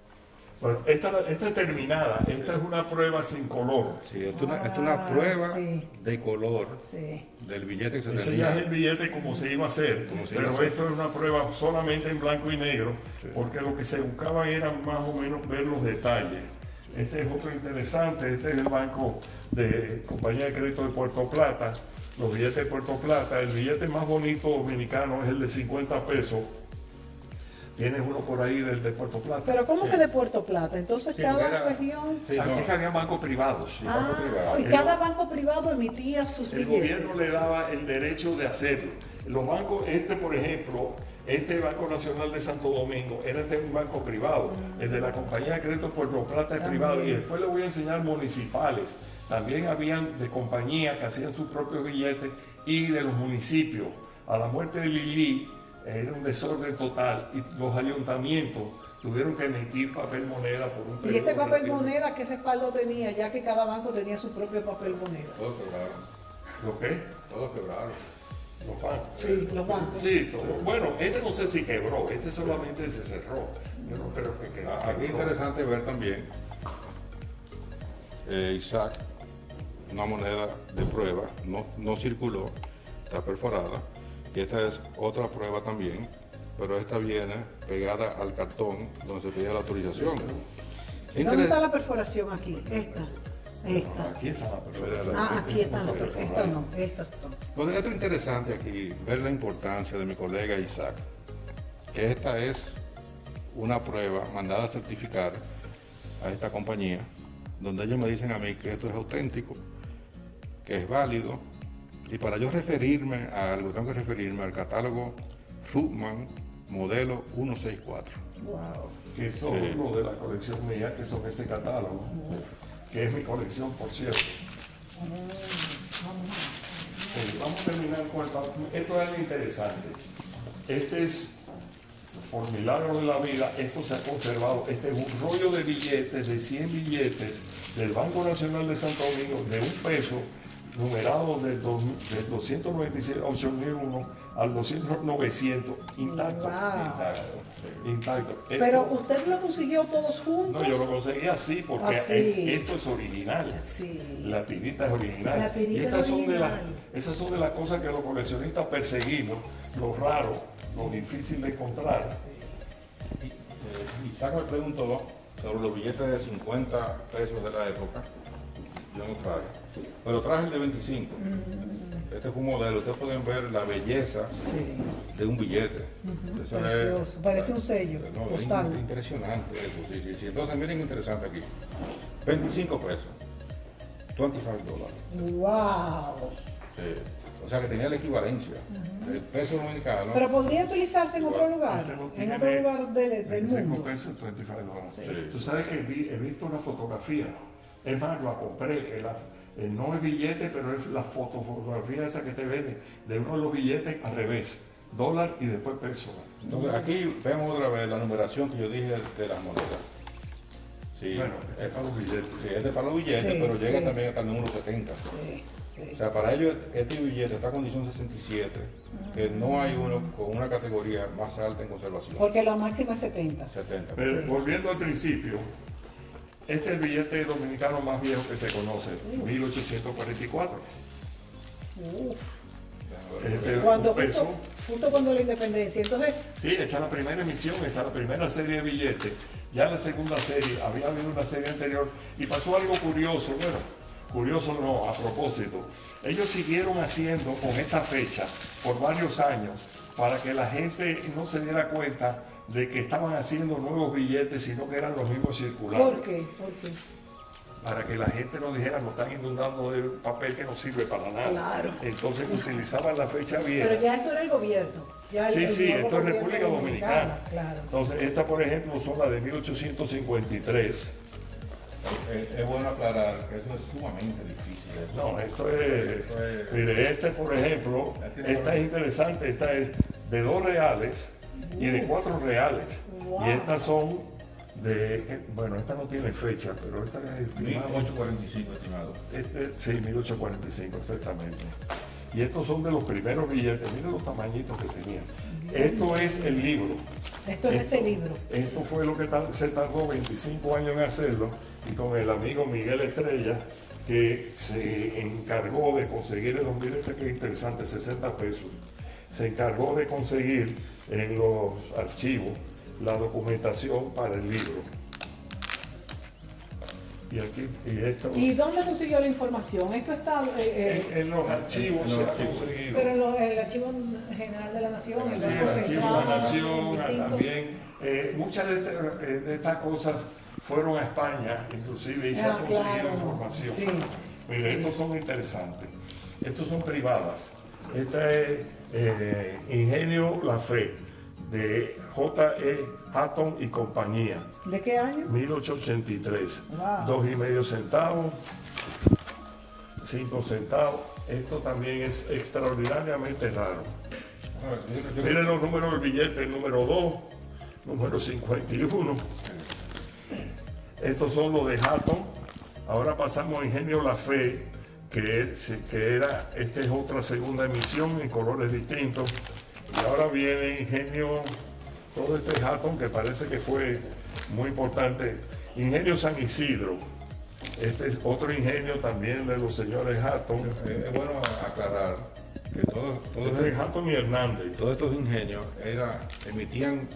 Bueno, esta, esta es terminada, esta es una prueba sin color. Sí, esto es una, esto es una Ah, prueba sí. de color Sí. del billete que se Ese ya es el billete como se iba a hacer, Como a pero hacer. esto es una prueba solamente en blanco y negro, Sí. porque lo que se buscaba era más o menos ver los detalles. Este es otro interesante, este es el Banco de Compañía de Crédito de Puerto Plata, los billetes de Puerto Plata, el billete más bonito dominicano es el de 50 pesos, tienes uno por ahí del de Puerto Plata. Pero ¿cómo que de Puerto Plata? Entonces Sí, cada era- región... Sí, no. Es que había bancos privados. Ah, y cada banco privado emitía sus El billetes. gobierno le daba el derecho de hacerlo. Los bancos, este por ejemplo, este Banco Nacional de Santo Domingo, era este un banco privado. El de la Compañía de Crédito Puerto Plata es privado. Y después le voy a enseñar municipales. También habían de compañías que hacían sus propios billetes y de los municipios. A la muerte de Lili era un desorden total y los ayuntamientos tuvieron que emitir papel moneda por un Y periodo este papel moneda, ¿qué respaldo tenía? Ya que cada banco tenía su propio papel moneda. Todos quebraron. ¿Lo qué? Todos quebraron. Los bancos. Sí, los bancos. Sí, todo. bueno, este no sé si quebró, este solamente se cerró. Que quebró. Ah, Aquí es interesante ver también, eh, Isaac, una moneda de prueba, no, no circuló, está perforada, y esta es otra prueba también, pero esta viene pegada al cartón donde se pedía la autorización. ¿Dónde Interes- está la perforación aquí? Esta. Esta. Aquí está la persona. Ah, aquí están las perforaciones. Estas no, estas son. Bueno, esto es interesante aquí, ver la importancia de mi colega Isaac, que esta es una prueba mandada a certificar a esta compañía, donde ellos me dicen a mí que esto es auténtico, que es válido, y para yo referirme a algo, tengo que referirme al catálogo Footman modelo 164. Que son Sí. uno de la colección mía, que son este catálogo, que es mi colección, por cierto. Eh, vamos a terminar con Esto es algo interesante. Este es, por milagro de la vida, esto se ha conservado. Este es un rollo de billetes, de 100 billetes del Banco Nacional de Santo Domingo, de un peso, numerado del, dos- del 297 a 8001 al 200, 900, intacto. Wow. Intacto. intacto. Esto- Pero usted lo consiguió todos juntos. no, yo lo conseguí así porque Así. es- esto es original. Sí. La tirita es original. La tirita y estas es son, de las, original. esas son de las cosas que los coleccionistas perseguimos, lo raro, lo difícil de encontrar. Y, eh, me preguntó sobre los billetes de 50 pesos de la época. Yo no traje, pero traje el de 25. Este fue un modelo. Ustedes pueden ver la belleza de un billete. Precioso. Parece un sello no, postal. Es impresionante eso, sí, sí, sí. Entonces, miren interesante aquí. 25 pesos. 25 dólares. ¡Wow! Sí. O sea que tenía la equivalencia. El peso dominicano. Pero podría utilizarse en otro lugar. En otro lugar del, del mundo. pesos, 25 dólares. Tú sabes que he visto una fotografía. Es más, lo compré. El, no es billete, pero es la fotografía esa que te vende de uno de los billetes al revés. Dólar y después peso. Entonces aquí vemos otra vez la numeración que yo dije de las monedas. Sí, bueno, es para los billetes. Sí, es de para los billetes, pero llega también hasta el número 70. Sí. O sea, para ellos este billete está en condición 67, que no hay uno con una categoría más alta en conservación. Porque la máxima es 70. 70. Pero, volviendo al principio, este es el billete dominicano más viejo que se conoce, 1844. Este, cuando, justo, justo, cuando la independencia, entonces... Sí, está la primera emisión, está la primera serie de billetes, ya la segunda serie, había habido una serie anterior y pasó algo curioso, bueno, curioso no, a propósito, ellos siguieron haciendo con esta fecha por varios años para que la gente no se diera cuenta de que estaban haciendo nuevos billetes, sino que eran los mismos circulares. ¿Por qué? ¿Por qué? Para que la gente no dijera, nos están inundando de papel que no sirve para nada. Claro. Entonces utilizaban la fecha vieja. Pero ya esto era el gobierno. sí, sí, esto es República Dominicana. Claro. Entonces, esta, por ejemplo, son las de 1853 es, bueno aclarar que eso es sumamente difícil. No, esto es, Mire, este, por ejemplo, esta es interesante. Esta es de dos reales y de cuatro reales. Y estas son de. Bueno, esta no tiene fecha, pero esta es estimada. 1845, estimado. Este, sí, 1845, exactamente. Y estos son de los primeros billetes. Miren los tamañitos que tenían. Esto es el libro. Esto es este libro. Esto fue lo que se tardó 25 años en hacerlo y con el amigo Miguel Estrella que se encargó de conseguir el billete que es interesante, 60 pesos. Se encargó de conseguir en los archivos la documentación para el libro. Y, aquí, y, esto, ¿Y dónde consiguió la información? Esto está... Eh, eh, en, los archivos se ha conseguido. Pero en el Archivo General de la Nación, el Archivo de la Nación, también. Eh, muchas de, estas cosas fueron a España, inclusive, y se ha ah, conseguido información. Sí. Mire, estos son interesantes. Estos son privadas. Esta es Ingenio La Fe de J.E. Hatton y compañía. ¿De qué año? 1883. Dos y medio centavos, cinco centavos. Esto también es extraordinariamente raro. Miren los números del billete, número 2, número 51. Estos son los de Hatton. Ahora pasamos a Ingenio La Fe, que, que era, esta es otra segunda emisión en colores distintos. Y ahora viene Ingenio, todo este Hatton que parece que fue muy importante. Ingenio San Isidro. Este es otro ingenio también de los señores Hatton. Es bueno aclarar que todos, este es Hatton y Hernández. Todos estos ingenios era, emitían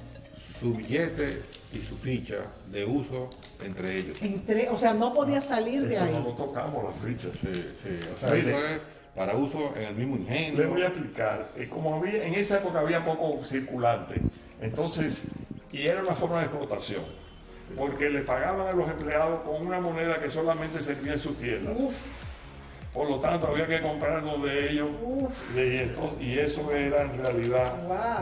su billete y su ficha de uso entre ellos. Entre, o sea, no podía salir de ahí. No tocamos las fichas. Sí, sí. O sea, para uso en el mismo ingenio. Le voy a explicar. Eh, como había, en esa época había poco circulante, entonces, y era una forma de explotación, porque le pagaban a los empleados con una moneda que solamente servía en sus tiendas. Por lo tanto, había que comprarlo de ellos y, eso era en realidad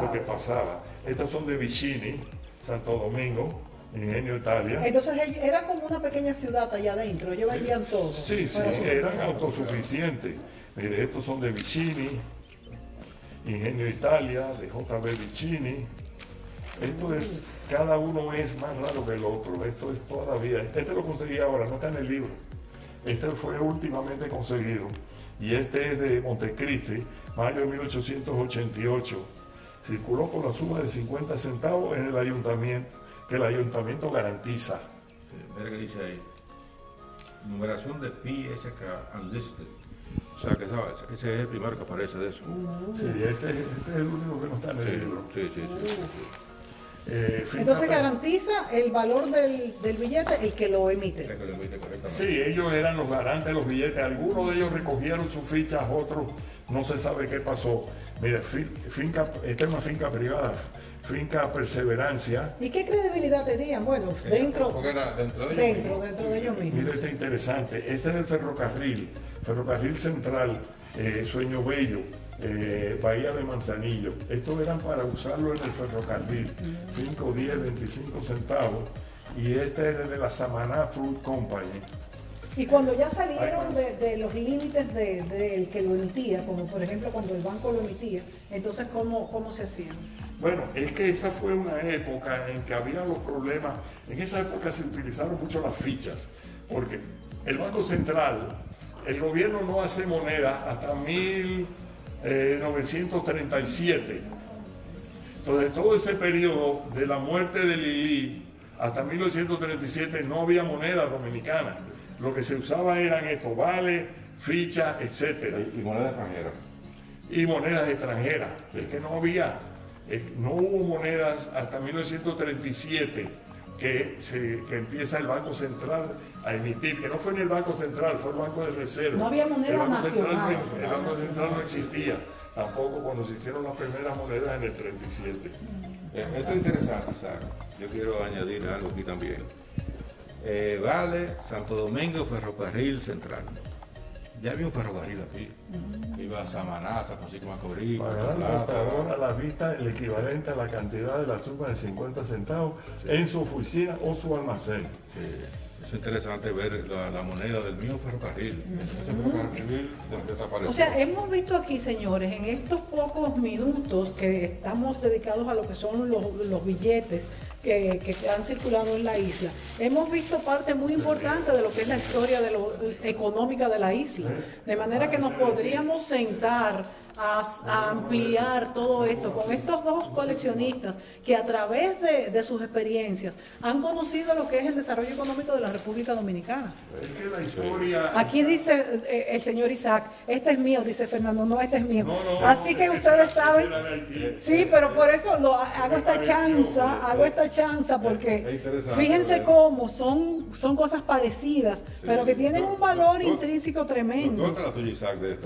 lo que pasaba. Estos son de Vicini, Santo Domingo, Ingenio Italia. Entonces era como una pequeña ciudad allá adentro, ellos vendían todo. Sí, sí, eran autosuficientes. Mire, estos son de Vicini, Ingenio Italia, de JB Vicini. Esto es, cada uno es más raro que el otro. Esto es todavía. Este lo conseguí ahora, no está en el libro. Este fue últimamente conseguido. Y este es de Montecristi, mayo de 1888. Circuló por la suma de 50 centavos en el ayuntamiento, que el ayuntamiento garantiza. Mira que dice ahí. Numeración de PSK Unlisted. O sea, que ese es el primero que aparece de eso. Sí, este, este, es el único que no está en el libro. Sí, sí, sí. Eh, Entonces garantiza el valor del, del billete el que lo emite. Que lo emite correctamente. Sí, ellos eran los garantes de los billetes. Algunos de ellos recogieron sus fichas, otros no se sabe qué pasó. Mire, fin- finca, esta es una finca privada, finca Perseverancia. ¿Y qué credibilidad tenían? Bueno, dentro, Porque era dentro de ellos dentro de ellos mismos. Mire, este interesante. Este es el ferrocarril, ferrocarril central, eh, Sueño Bello, eh, Bahía de Manzanillo. Estos eran para usarlo en el ferrocarril, 5, 10, 25 centavos. Y este es de la Samaná Fruit Company. Y cuando ya salieron de, de los límites del de, que lo emitía, como por ejemplo cuando el banco lo emitía, entonces ¿cómo, cómo se hacían? Bueno, es que esa fue una época en que había los problemas. En esa época se utilizaron mucho las fichas, porque el Banco Central, el gobierno no hace moneda hasta 1937. Entonces, todo ese periodo de la muerte de Lili hasta 1937 no había moneda dominicana. Lo que se usaba eran estos vales, fichas, etcétera Y moneda extranjera. y monedas extranjeras. Es que no había, eh, no hubo monedas hasta 1937 que, se, que empieza el Banco Central a emitir, que no fue en el Banco Central, fue el Banco de Reserva. No había moneda el Banco Central no- nacional. el Banco Central no existía, tampoco cuando se hicieron las primeras monedas en el 37. Eh, Esto es interesante, Isaac. Yo quiero añadir algo aquí también. Eh, vale, Santo Domingo, Ferrocarril Central. Ya había un ferrocarril aquí. Iba a Samaná, San Francisco Macorís, a la vista el equivalente a la cantidad de la suma de 50 centavos en su oficina o su almacén. Eh, Es interesante ver la, la moneda del mismo ferrocarril. Desapareció. O sea, hemos visto aquí, señores, en estos pocos minutos que estamos dedicados a lo que son los, los billetes que, que han circulado en la isla, hemos visto parte muy importante de lo que es la historia de lo, económica de la isla. De manera que nos podríamos sentar a, a ampliar todo esto con estos dos coleccionistas que a través de, de sus experiencias han conocido lo que es el desarrollo económico de la República Dominicana. Es que la historia... Aquí dice eh, el señor Isaac, este es mío, dice Fernando, no, este es mío. No, no, Así no, que ustedes saben. Sí, pero por eso lo, hago esta chanza, hago esta chanza porque fíjense cómo son, son cosas parecidas, pero que tienen un valor ¿Dó- intrínseco tremendo. ¿Dónde la tuya, Isaac, de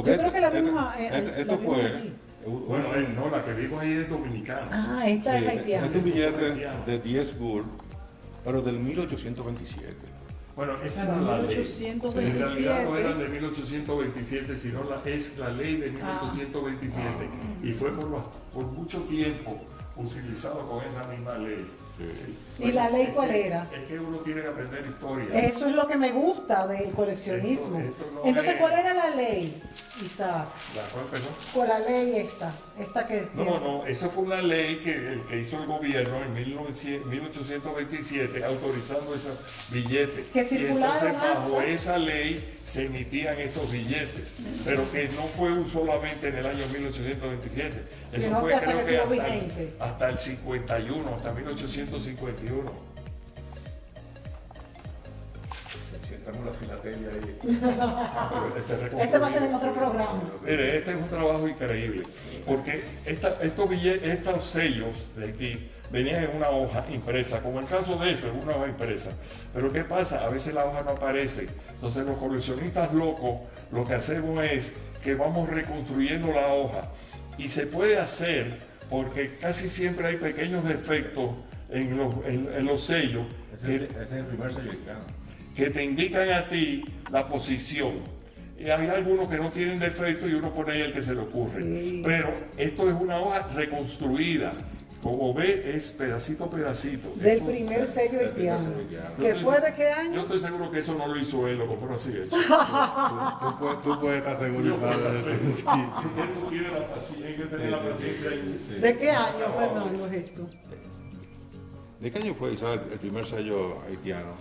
esta? Yo creo que la vimos a- eh, este- la esto vimos fue. aquí. Bueno, eh, no, la que digo ahí es dominicana. Ah, esta es Sí, haitiana. Este es un billete de 10 gold, pero del 1827. Bueno, esa era la ley. 1827. En realidad no era de 1827, sino la, es la ley de Ah. 1827. Y fue por, por mucho tiempo utilizado con esa misma ley. Sí. ¿Y la ley cuál era? Es que uno tiene que aprender historia. Eso es lo que me gusta del coleccionismo. Esto- esto no Entonces, es- ¿cuál era la ley, Isaac? ¿La cual, perdón? Con la ley esta, esta que... No, no, esa fue una ley que, que hizo el gobierno en 1900 1827 autorizando esos billetes. Que y circularon entonces bajo esa ley se emitían estos billetes, pero que no fue un solamente en el año 1827. Eso fue creo que hasta, el- vigente. hasta el 51, hasta 1851. Sientamos la filatelia ahí. Este, Este va a ser en otro programa. Mire, este es un trabajo increíble, porque esta- estos, billetes, estos sellos de aquí venían en una hoja impresa, como el caso de eso, en una hoja impresa. Pero ¿qué pasa? A veces la hoja no aparece. Entonces los coleccionistas locos lo que hacemos es que vamos reconstruyendo la hoja. Y se puede hacer porque casi siempre hay pequeños defectos en los, en- en los sellos Ese, que, ese es el primer sello que te indican a ti la posición. Y hay algunos que no tienen defecto y uno pone ahí el que se le ocurre. Sí. Pero esto es una hoja reconstruida. Como ve, es pedacito a pedacito. Del Esto- primer sello haitiano. ¿Que fue de qué Yo año? estoy seguro que eso no lo hizo él, lo compró así hecho. Tú, puedes, tú puedes estar seguro Yo de eso. eso. Tiene la paciencia, hay que tener la paciencia ahí. ¿De qué año, Fernando, esto? ¿De qué año fue Isaac, el primer sello haitiano?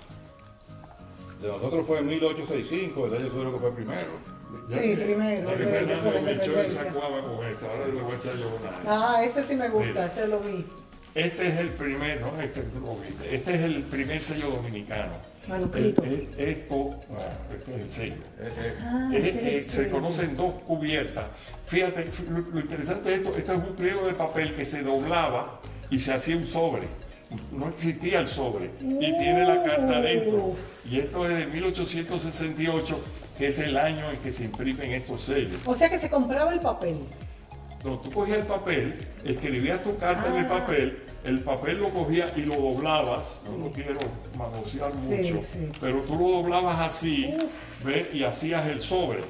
De nosotros fue en 1865, el año seguro que fue primero. Sí, primero, la me echó independencia. esa cuava con esto, ahora le voy a echar yo una. Ah, ese sí me gusta, Mira. ese lo vi. Este es el primer, no, este, tú lo viste. Este es el primer sello dominicano. Manuscrito. El- esto, ah, este es el sello. Ah, qué eh, se conocen dos cubiertas. Fíjate, lo interesante de esto, este es un pliego de papel que se doblaba y se hacía un sobre. No existía el sobre y tiene la carta adentro. Y esto es de 1868, que es el año en que se imprimen estos sellos. O sea que se compraba el papel. No, tú cogías el papel, escribías tu carta en el Ah. papel, el papel lo cogías y lo doblabas, no lo quiero manosear mucho, sí. pero tú lo doblabas así, ¿ves? Y hacías el sobre.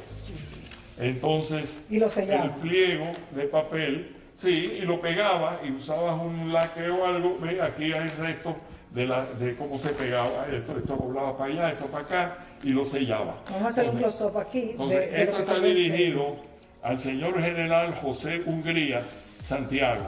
Entonces, Y lo el pliego de papel, sí, y lo pegabas y usabas un laque o algo, ¿ves? Aquí hay el resto de, la, de cómo se pegaba, esto, esto doblaba para allá, esto para acá, y lo sellaba. Vamos a hacer un close-up aquí. entonces, de esto está dirigido al señor general José Hungría Santiago.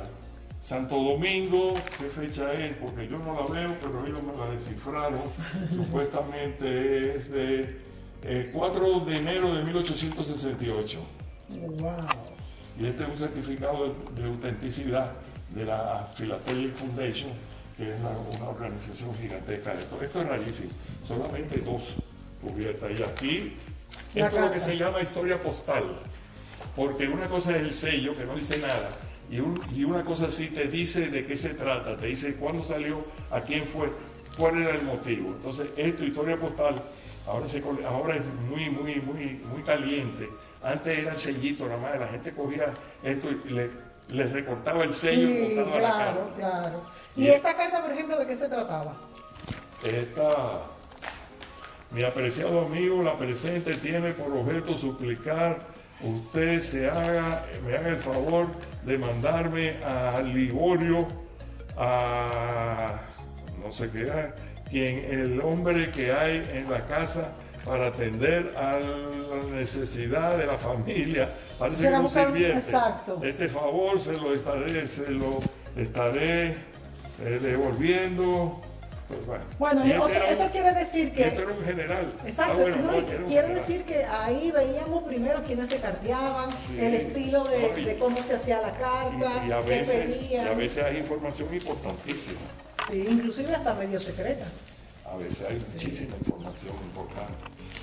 Santo Domingo, ¿qué fecha es? Porque yo no la veo, pero ellos me la descifraron. Supuestamente es de eh, 4 de enero de 1868. sello. Wow. Y este es un certificado de, de autenticidad de la Philadelphia Foundation, que es la- una organización gigantesca de esto. Esto es rarísimo. Solamente dos cubiertas. Y aquí, La esto es lo que se llama historia postal. Porque una cosa es el sello, que no dice nada. Y, un- y una cosa sí te dice de qué se trata, te dice cuándo salió, a quién fue, cuál era el motivo. Entonces, esto, historia postal, ahora, se, ahora es muy, muy, muy, muy caliente. Antes era el sellito, nada más, la gente cogía esto y le, le recortaba el sello y Sí, la claro, carta. claro. ¿Y Y- esta carta, por ejemplo, de qué se trataba? Esta, mi apreciado amigo, la presente tiene por objeto suplicar usted se haga, me haga el favor de mandarme a Ligorio, a no sé qué, a quien el hombre que hay en la casa para atender a la necesidad de la familia. Parece que un- sirviente. exacto. Este favor se lo estaré, se lo estaré eh, devolviendo. Pues bueno. Era eso quiere decir que... este era un general. Exacto, Ah, bueno, no, no, quiere general. decir que ahí veíamos primero quiénes se carteaban, Sí. el estilo de, No, y- de cómo se hacía la carta, Y, y a qué veces, y a veces hay información importantísima. Sí, inclusive hasta medio secreta. A veces hay muchísima información importante.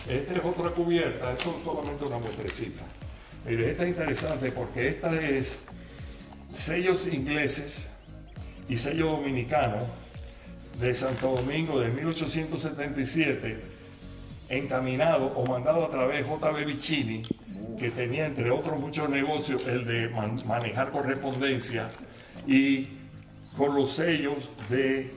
Esta es otra cubierta, esto es solamente una muestrecita. Mire, esta es interesante porque esta es sellos ingleses y sello dominicano de Santo Domingo de 1877, encaminado o mandado a través de J.B. Vicini, que tenía entre otros muchos negocios el de man- manejar correspondencia y con los sellos de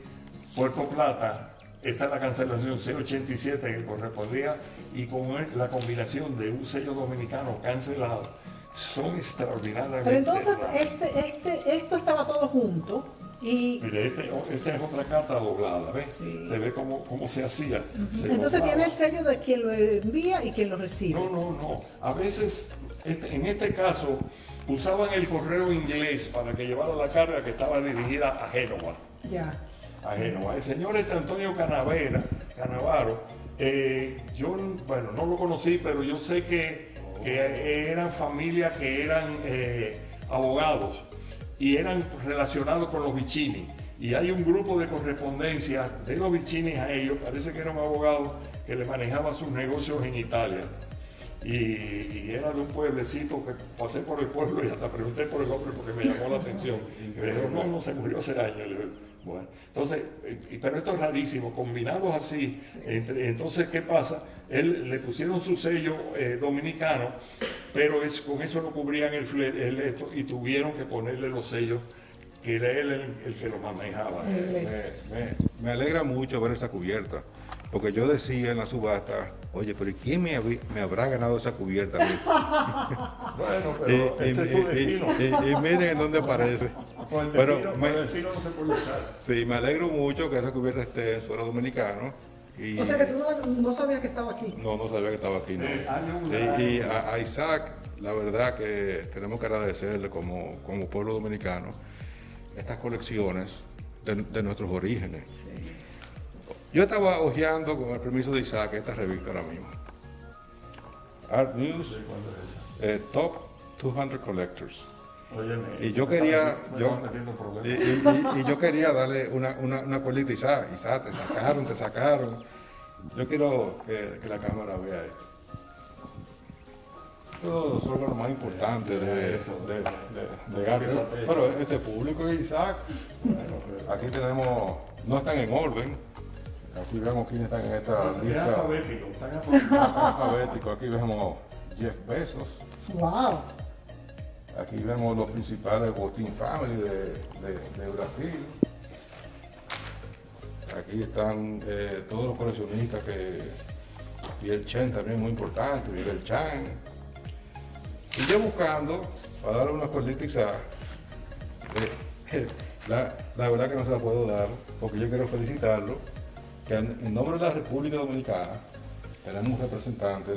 Puerto Plata, esta es la cancelación C87 que correspondía y con la combinación de un sello dominicano cancelado, son extraordinariamente Pero entonces este, este, esto estaba todo junto y Mire, este- esta es otra carta doblada, ¿ves? Sí. Se ve cómo, cómo se hacía. Se entonces doblaba. tiene el sello de quien lo envía y quien lo recibe. No, no, no. A veces, este- en este caso, usaban el correo inglés para que llevara la carga que estaba dirigida a Génova. Ya. A Génova. El señor este Antonio Canavera, Canavaro, eh, yo, bueno, no lo conocí, pero yo sé que, que eran familias que eran eh, abogados y eran relacionados con los Vicini. Y hay un grupo de correspondencia de los Vicini a ellos, parece que eran abogados que le manejaban sus negocios en Italia. Y, y era de un pueblecito que pasé por el pueblo y hasta pregunté por el hombre porque me llamó la atención. Y me dijo, no, no, se murió hace años. Bueno, entonces, eh, pero esto es rarísimo, combinados así. entre- entonces, ¿qué pasa? Él le pusieron su sello eh, dominicano, pero es, con eso no cubrían el, fle- el esto y tuvieron que ponerle los sellos que era él el, el que lo manejaba. Me, me- me alegra mucho ver esta cubierta, porque yo decía en la subasta, oye, pero ¿y quién me, habrá ganado esa cubierta? a mí?" Bueno, y, pero y- ese es tu y- destino. y- y miren en dónde aparece. Con el Pero destino, con me- el destino no se puede usar. sí, me alegro mucho que esa cubierta esté en suelo dominicano. Y, O sea que tú no, no sabías que estaba aquí. No, no sabía que estaba aquí. No. Eh, Sí, y a, a Isaac, la verdad que tenemos que agradecerle como, como pueblo dominicano estas colecciones de, de nuestros orígenes. Yo estaba hojeando con el permiso de Isaac esta revista ahora mismo. Art News, eh, Top 200 Collectors. Óyeme, Y yo quería, yo, y, yo quería darle una, una, una colita a Isaac. Isaac, te sacaron, te sacaron. Yo quiero que, que la cámara vea esto. los órganos más importantes de, de, de, de Gary. Pero este público es Isaac. aquí tenemos, no están en orden. Aquí vemos quiénes están en esta lista. Es alfabético, están alfabéticos. Aquí vemos Jeff Bezos. ¡Wow! Aquí vemos los principales Botín Family de, de, Brasil. Aquí están eh, todos los coleccionistas que. Y el Chen también muy importante, el Chan. Y yo buscando, para darle una política, eh, la, la, verdad que no se la puedo dar, porque yo quiero felicitarlo, que en nombre de la República Dominicana tenemos un representante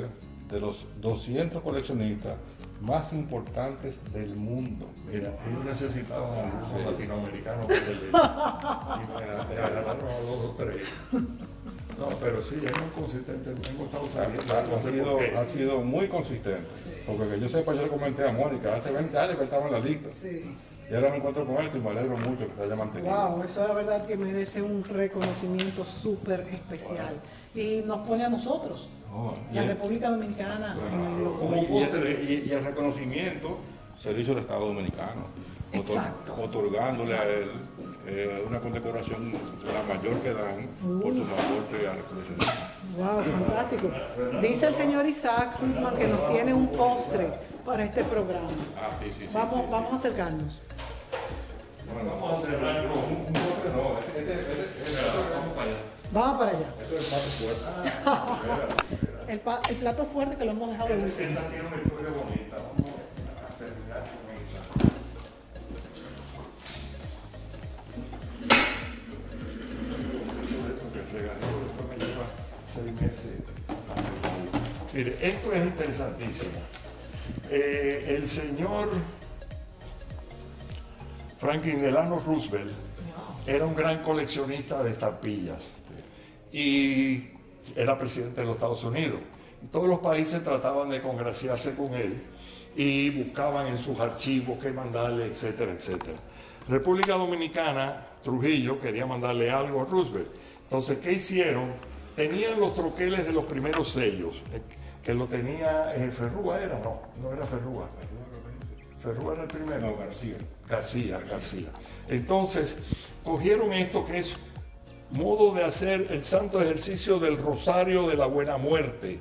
de los 200 coleccionistas más importantes del mundo. Mira, ellos necesitaban a los latinoamericanos para el y me agarraron a dos o tres. No, pero sí, es muy consistente. Hemos estado saliendo. Ha, sido, ha sido muy consistente. Porque que yo sepa, yo le comenté a Mónica, hace 20 años que estaba en la lista. Sí. Y ahora me encuentro con esto y me alegro mucho que se haya mantenido. Wow, eso es la verdad que merece un reconocimiento súper especial. Y nos pone a nosotros la República Dominicana. y, el reconocimiento se le hizo al Estado Dominicano, otorgándole a él eh, una condecoración la mayor que dan por su aporte a la colección. Wow, fantástico. Dice el señor Isaac que nos tiene un postre para este programa. Ah, sí, sí, vamos, vamos a acercarnos. Bueno, vamos a acercarnos. Un, postre no, este, este, este, vamos para allá. Vamos para allá. Esto es el plato fuerte. el, el, plato fuerte que lo hemos dejado de. Esta tiene una historia bonita. Vamos a terminar con esta. Seis meses. Mire, esto es interesantísimo. Eh, el señor Franklin Delano Roosevelt era un gran coleccionista de estampillas y era presidente de los Estados Unidos. Todos los países trataban de congraciarse con él y buscaban en sus archivos qué mandarle, etcétera, etcétera. República Dominicana, Trujillo, quería mandarle algo a Roosevelt. Entonces, ¿qué hicieron? Tenían los troqueles de los primeros sellos, eh, que lo tenía eh, Ferrúa, ¿era? No, no era Ferrúa. Ferrúa era el primero. No, García. García, García. Entonces, cogieron esto que es modo de hacer el santo ejercicio del Rosario de la Buena Muerte,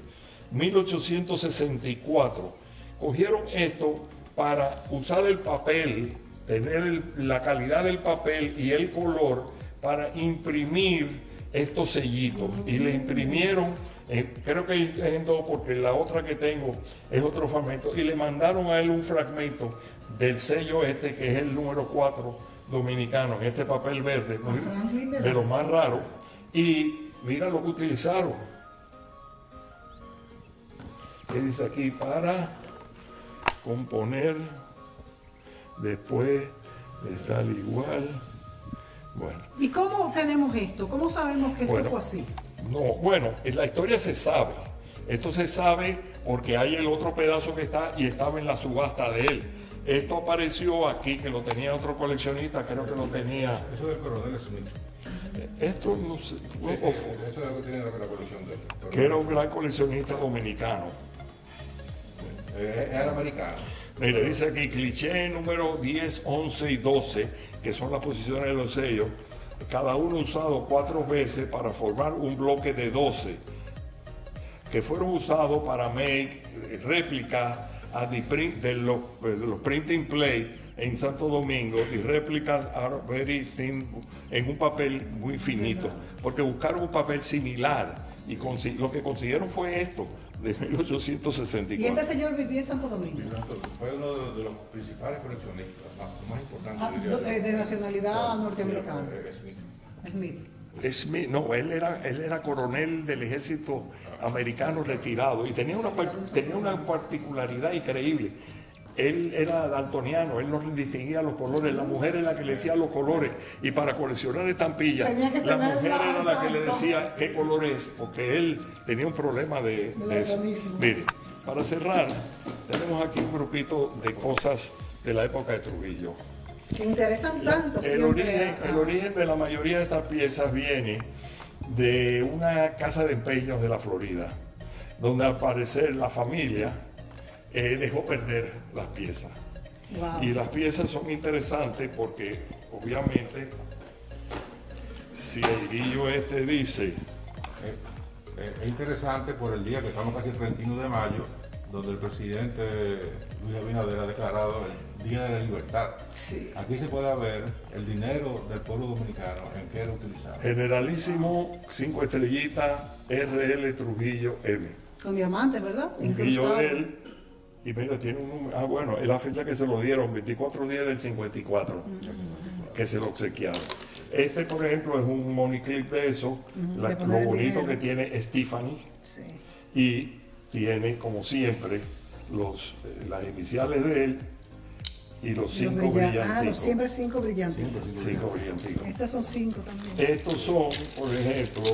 1864. Cogieron esto para usar el papel, tener la calidad del papel y el color para imprimir estos sellitos. Y le imprimieron, eh, creo que es en dos, porque la otra que tengo es otro fragmento, y le mandaron a él un fragmento del sello este, que es el número 4 dominicano en este papel verde, de lo más raro, y mira lo que utilizaron. ¿Qué dice aquí? Para componer después de al igual. Bueno. ¿Y cómo tenemos esto? ¿Cómo sabemos que esto fue así? No, bueno, en la historia se sabe. Esto se sabe porque hay el otro pedazo que está y estaba en la subasta de él. Esto apareció aquí, que lo tenía otro coleccionista, creo que lo tenía. Eso es del coronel Smith. Esto no sé. Eso es lo que tiene la colección de él. Que era un gran coleccionista dominicano. Eh, era americano. Mire, dice aquí cliché número 10, 11 y 12, que son las posiciones de los sellos, cada uno usado cuatro veces para formar un bloque de 12, que fueron usados para make réplicas de, los, de los printing play en Santo Domingo y réplicas are very thin, en un papel muy finito, porque buscaron un papel similar y lo que consiguieron fue esto, de 1864. ¿Y este señor vivía en Santo Domingo? Fue uno de los principales coleccionistas, más, importantes. Ah, de, nacionalidad norteamericana. Smith. Smith. no, él era, él era coronel del ejército americano retirado y tenía una, tenía una particularidad increíble. Él era daltoniano, él no distinguía los colores, la mujer era la que le decía los colores y para coleccionar estampillas, la mujer era la que le decía qué color es, porque él tenía un problema de, eso. Mire, para cerrar, tenemos aquí un grupito de cosas de la época de Trujillo. Que interesan tanto. El origen, el origen de la mayoría de estas piezas viene de una casa de empeños de la Florida, donde al parecer la familia eh, dejó perder las piezas. Y las piezas son interesantes porque obviamente si el guillo este dice... es interesante por el día que estamos casi el 31 de mayo, donde el presidente Luis Abinader ha declarado el Día de la Libertad. Aquí se puede ver el dinero del pueblo dominicano en qué era utilizado. Generalísimo, cinco estrellitas, RL Trujillo M. Con diamantes, ¿verdad? Trujillo L. Y mira, tiene un número. Ah, bueno, es la fecha que se lo dieron, 24 días del 54, que se lo obsequiaron. Este, por ejemplo, es un money clip de eso, lo bonito que tiene Stephanie. Y tiene, como siempre, los, eh, las iniciales de él y los cinco brillantes. Ah, los siempre cinco brillantes. Cinco, brillantes. Estas son cinco también. Estos son, por ejemplo,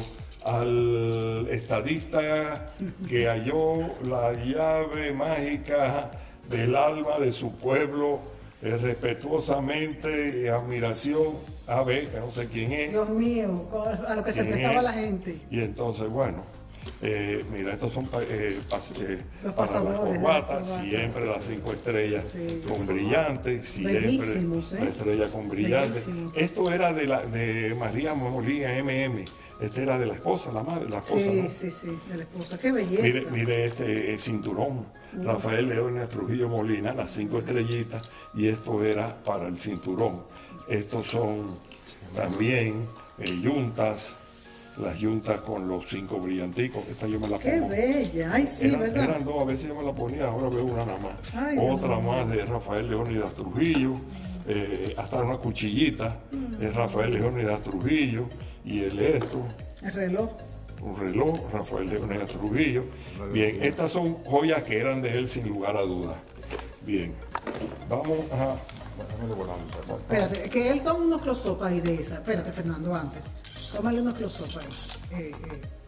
al estadista que halló la llave mágica del alma de su pueblo, eh, respetuosamente, admiración, a ver, que no sé quién es. Dios mío, a lo que se prestaba la gente. Y entonces, bueno, eh, mira, estos son eh, eh para la corbata, siempre las cinco estrellas con brillantes, siempre la estrella con brillantes. Esto era de, la, de María Molina MM. Este era de la esposa, la madre, la esposa. Sí, sí, sí, de la esposa. Qué belleza. Mire, mire este cinturón. Rafael León Trujillo Molina, las cinco estrellitas, y esto era para el cinturón. Estos son también yuntas, las yuntas con los cinco brillanticos, esta yo me la pongo. Qué bella, ay sí, eran, ¿verdad? Eran dos, a veces yo me la ponía, ahora veo una nada más. Otra más de Rafael Leónidas Trujillo, eh, hasta una cuchillita de Rafael Leónidas Trujillo y el esto. El reloj. Un reloj, Rafael Leónidas Trujillo. Bien, estas son joyas que eran de él sin lugar a dudas. Bien, vamos a... Espérate, que él toma unos close ahí de esa. Espérate, Fernando, antes. Tómale unos close ahí. Eh, eh.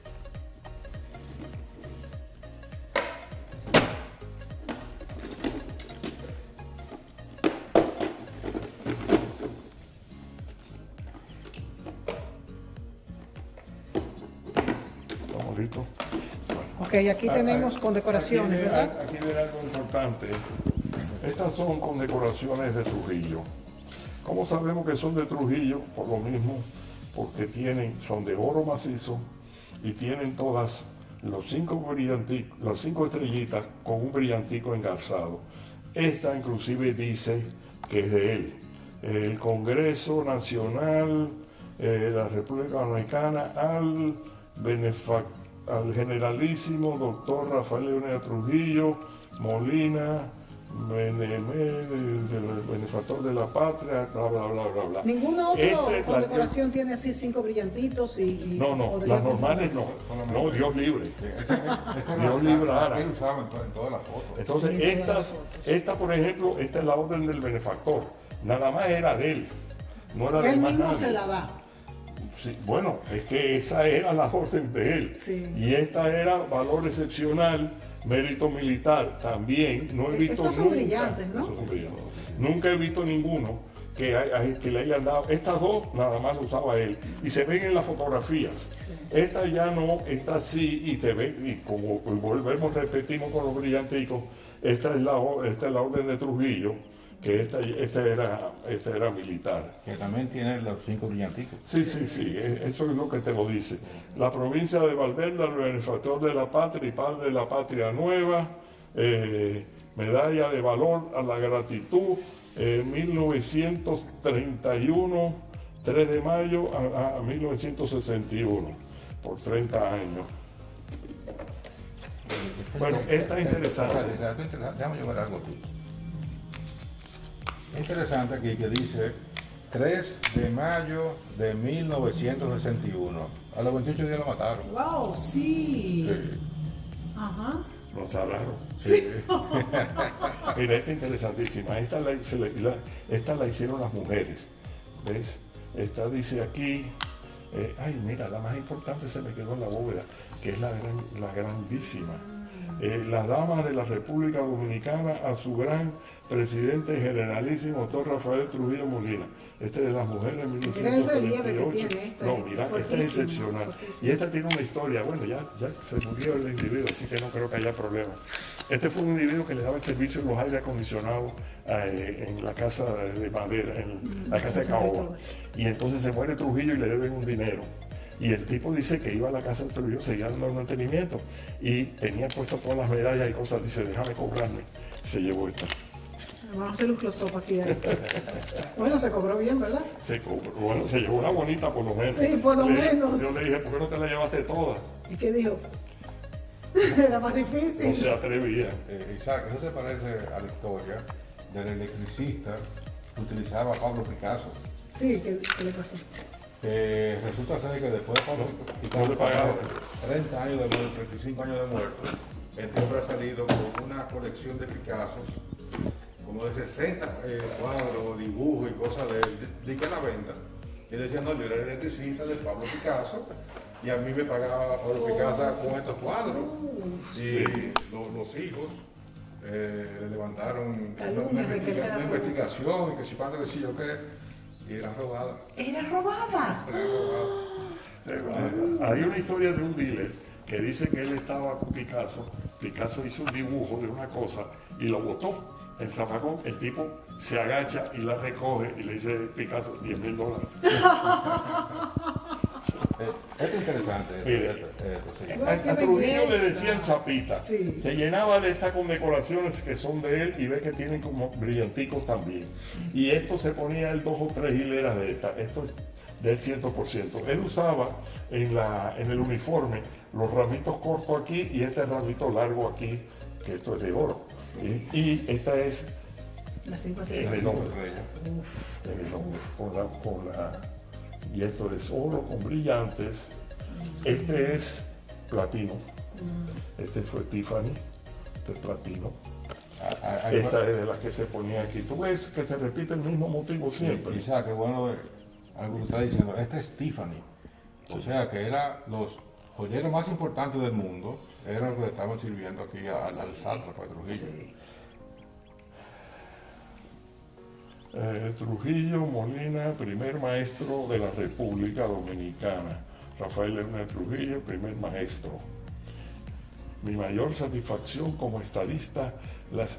Ok, aquí tenemos condecoraciones, ¿verdad? Aquí viene algo importante. Estas son condecoraciones de Trujillo. ¿Cómo sabemos que son de Trujillo? Por lo mismo, porque tienen, son de oro macizo y tienen todas los cinco brillanticos, las cinco estrellitas con un brillantico engarzado. Esta inclusive dice que es de él. El Congreso Nacional de la República Dominicana al, al generalísimo doctor Rafael Leonel Trujillo Molina, benefactor de la patria, bla, bla, bla, bla, bla. ¿Ninguna otra este, condecoración tiene así cinco brillantitos y... no, no, las normales no. No, Dios libre. Dios librara. Entonces, estas, esta, por ejemplo, esta es la orden del benefactor. Nada más era de él. No era él de mismo se la da. Sí, bueno, es que esa era la orden de él. Y esta era valor excepcional mérito militar también. No he visto Estos son nunca, brillantes, ¿no? Nunca he visto ninguno que, que, le hayan dado. Estas dos nada más usaba él. Y se ven en las fotografías. Esta ya no, esta sí, y te ve, y como volvemos, repetimos con los brillanticos, esta es la, esta es la orden de Trujillo que esta, esta, era, esta era militar. Que también tiene los cinco brillanticos. Sí, sí, sí, e, eso es lo que te lo dice. La provincia de Valverde, el benefactor de la patria y padre de la patria nueva, eh, medalla de valor a la gratitud, en 1931, 3 de mayo a, 1961, por 30 años. Bueno, esta es interesante. Déjame llevar algo aquí interesante aquí que dice 3 de mayo de 1961. A los 28 días lo mataron. ¡Wow! Sí. Ajá. Lo cerraron. Sí. Mira, esta es interesantísima. Esta la, esta la hicieron las mujeres. ¿Ves? Esta dice aquí. Eh, ay, mira, la más importante se me quedó en la bóveda, que es la, la grandísima. Eh, las damas de la República Dominicana a su gran presidente generalísimo, doctor Rafael Trujillo Molina. Este de las mujeres en 1938. no, mira, esta es excepcional. Y esta tiene una historia. Bueno, ya, ya se murió el individuo, así que no creo que haya problema. Este fue un individuo que le daba el servicio de los aire acondicionados eh, en la casa de madera, en la casa de Caoba. Y entonces se muere Trujillo y le deben un dinero. Y el tipo dice que iba a la casa de Trujillo, seguía dando el mantenimiento y tenía puesto todas las medallas y cosas. Dice, déjame cobrarme. Se llevó esta. Vamos a hacer un close-up aquí. esto. bueno, se cobró bien, ¿verdad? Se cobró, bueno, se llevó una bonita por lo menos. Sí, por lo Le- menos. Yo le dije, ¿por qué no te la llevaste toda? ¿Y qué dijo? Era más No difícil. se atrevía. Eh, Isaac, eso se parece a la historia del electricista que utilizaba Pablo Picasso. Sí, ¿qué, qué le pasó? Que resulta ser que después de Pablo Picasso pagaron. 30 años de muerte, 35 años de muerte, este hombre ha salido con una colección de Picassos, como de 60 eh, cuadros, dibujos y cosas de él, de, de que la venta. Y él decía, no, yo era electricista de Pablo Picasso y a mí me pagaba Pablo Picasso con estos cuadros. Y lo- los hijos eh, le levantaron una, que investiga- investigación y que si padre decía yo qué, y era robada. Era robada. Era robada. Hay una historia de un dealer que dice que él estaba con Picasso. Picasso hizo un dibujo de una cosa y lo botó. El zafacón, el tipo se agacha y la recoge y le dice Picasso 10 mil dólares. Eh, Esto es interesante. Mire. esto, esto, sí. A, Trujillo le decían chapita. Sí. Se llenaba de estas condecoraciones que son de él y ve que tienen como brillanticos también. Y esto se ponía él dos o tres hileras de estas. Esto es del 100%. Él usaba en, la, en el uniforme los ramitos cortos aquí y este ramito largo aquí, que esto es de oro. Y, y esta es La simpatía. el Cinco nombre. el nombre, con la, con la- y esto es oro con brillantes. Este es platino. Este fue Tiffany, este es platino. Ah, ah, hay- Esta es de las que se ponía aquí. Tú ves que se repite el mismo motivo siempre. Isaac, qué bueno algo que está diciendo. Esta es Tiffany. O sea que era los joyeros más importantes del mundo, eran los que estaban sirviendo aquí al, al sátrapa de Trujillo. Eh, Trujillo Molina, primer maestro de la República Dominicana. Rafael Hernández Trujillo, primer maestro. Mi mayor satisfacción como estadista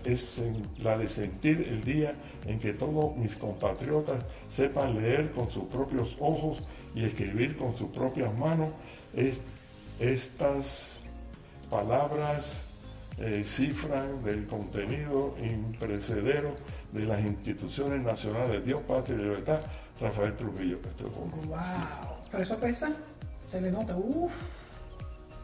es la de sentir el día en que todos mis compatriotas sepan leer con sus propios ojos y escribir con sus propias manos es- estas palabras eh, cifran del contenido imprecedero de las instituciones nacionales Dios, Patria y Libertad, Rafael Trujillo. Esto es como- Wow. Pero eso pesa. Se le nota. Uf.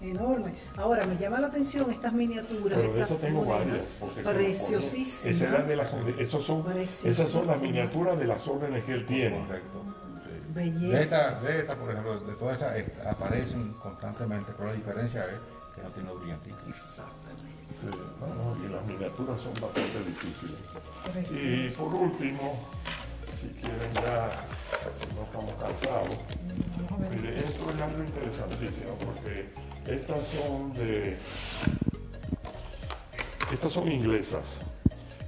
Enorme. Ahora, me llama la atención estas miniaturas. Pero de estas esas tengo varias. porque Preciosísimas. Esas eran de las, esos son, esas son las miniaturas de las órdenes que él tiene. Correcto. sí. Belleza. De esta, de esta, por ejemplo, de todas estas est- aparecen constantemente, pero la diferencia es que no tiene los. Exactamente. Sí, no, no, y las miniaturas son bastante difíciles. Y por último, si quieren ya, si no estamos cansados, mire, esto es algo interesantísimo porque estas son de, estas son inglesas.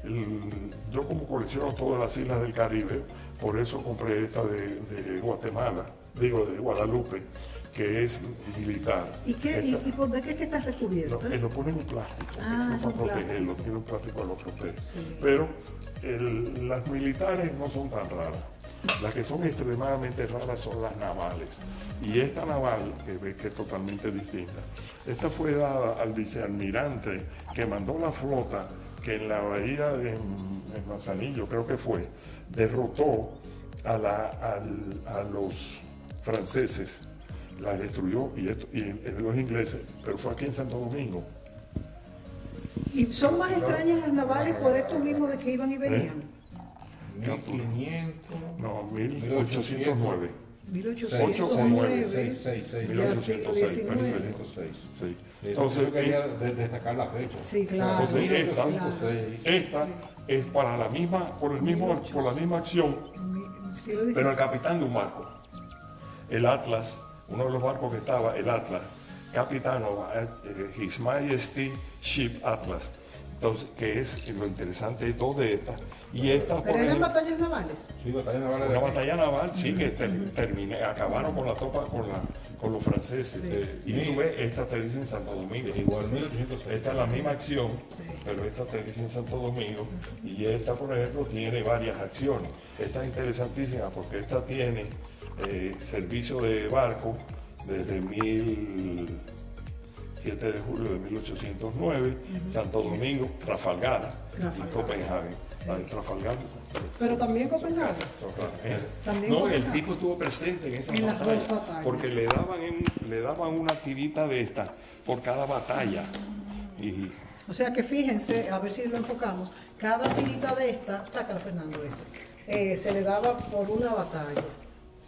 El- yo como colecciono todas las islas del Caribe, por eso compré esta de, de Guatemala, digo de Guadalupe, que es militar. ¿Y, qué, y, Esta- y por qué es que está recubierto? lo ponen en plástico, Ah, eso para protegerlo, tiene un plástico que lo protege. Sí. Pero el- las militares no son tan raras. Las que son extremadamente raras son las navales. Y esta naval, que ves que es totalmente distinta, esta fue dada al vicealmirante que mandó la flota que en la bahía de en Manzanillo, creo que fue, derrotó a, la- al- a los franceses, la destruyó y, esto, y en los ingleses, pero fue aquí en Santo Domingo. Y son más extrañas las navales por esto mismo de que iban y venían. 1500. No, 1809. 1809. 6, 6, 6. Ya el siglo 1806, XIX. parece. Sí. Entonces, quería de- destacar la fecha. Sí, claro. Entonces, esta, 1806. esta es para la misma, por el mismo, por la misma acción, pero el capitán de un barco. El Atlas, uno de los barcos que estaba, el Atlas, capitano, eh, His Majesty Ship Atlas. Entonces, que es lo interesante de dos de estas, Y esta, por ¿Pero eran batallas navales? Sí, batalla naval de una batalla naval, sí, que ter- terminé, acabaron con la tropa, con, la, con los franceses. Y tú ves, esta te dice en Santo Domingo. Igual 1806. Esta es la misma acción, pero esta te dice en Santo Domingo. Y esta, por ejemplo, tiene varias acciones. Esta es interesantísima porque esta tiene eh, servicio de barco desde mil... 7 de julio de 1809, Santo Domingo, Trafalgar y. Copenhague. La de Trafalgar. Pero también Copenhague. También No, Copenhague. el tipo estuvo presente en esa En las batalla, dos batallas. porque le daban, en- le daban una tirita de esta por cada batalla. Y O sea que fíjense, a ver si lo enfocamos, cada tirita de esta, sácala Fernando ese, eh, se le daba por una batalla.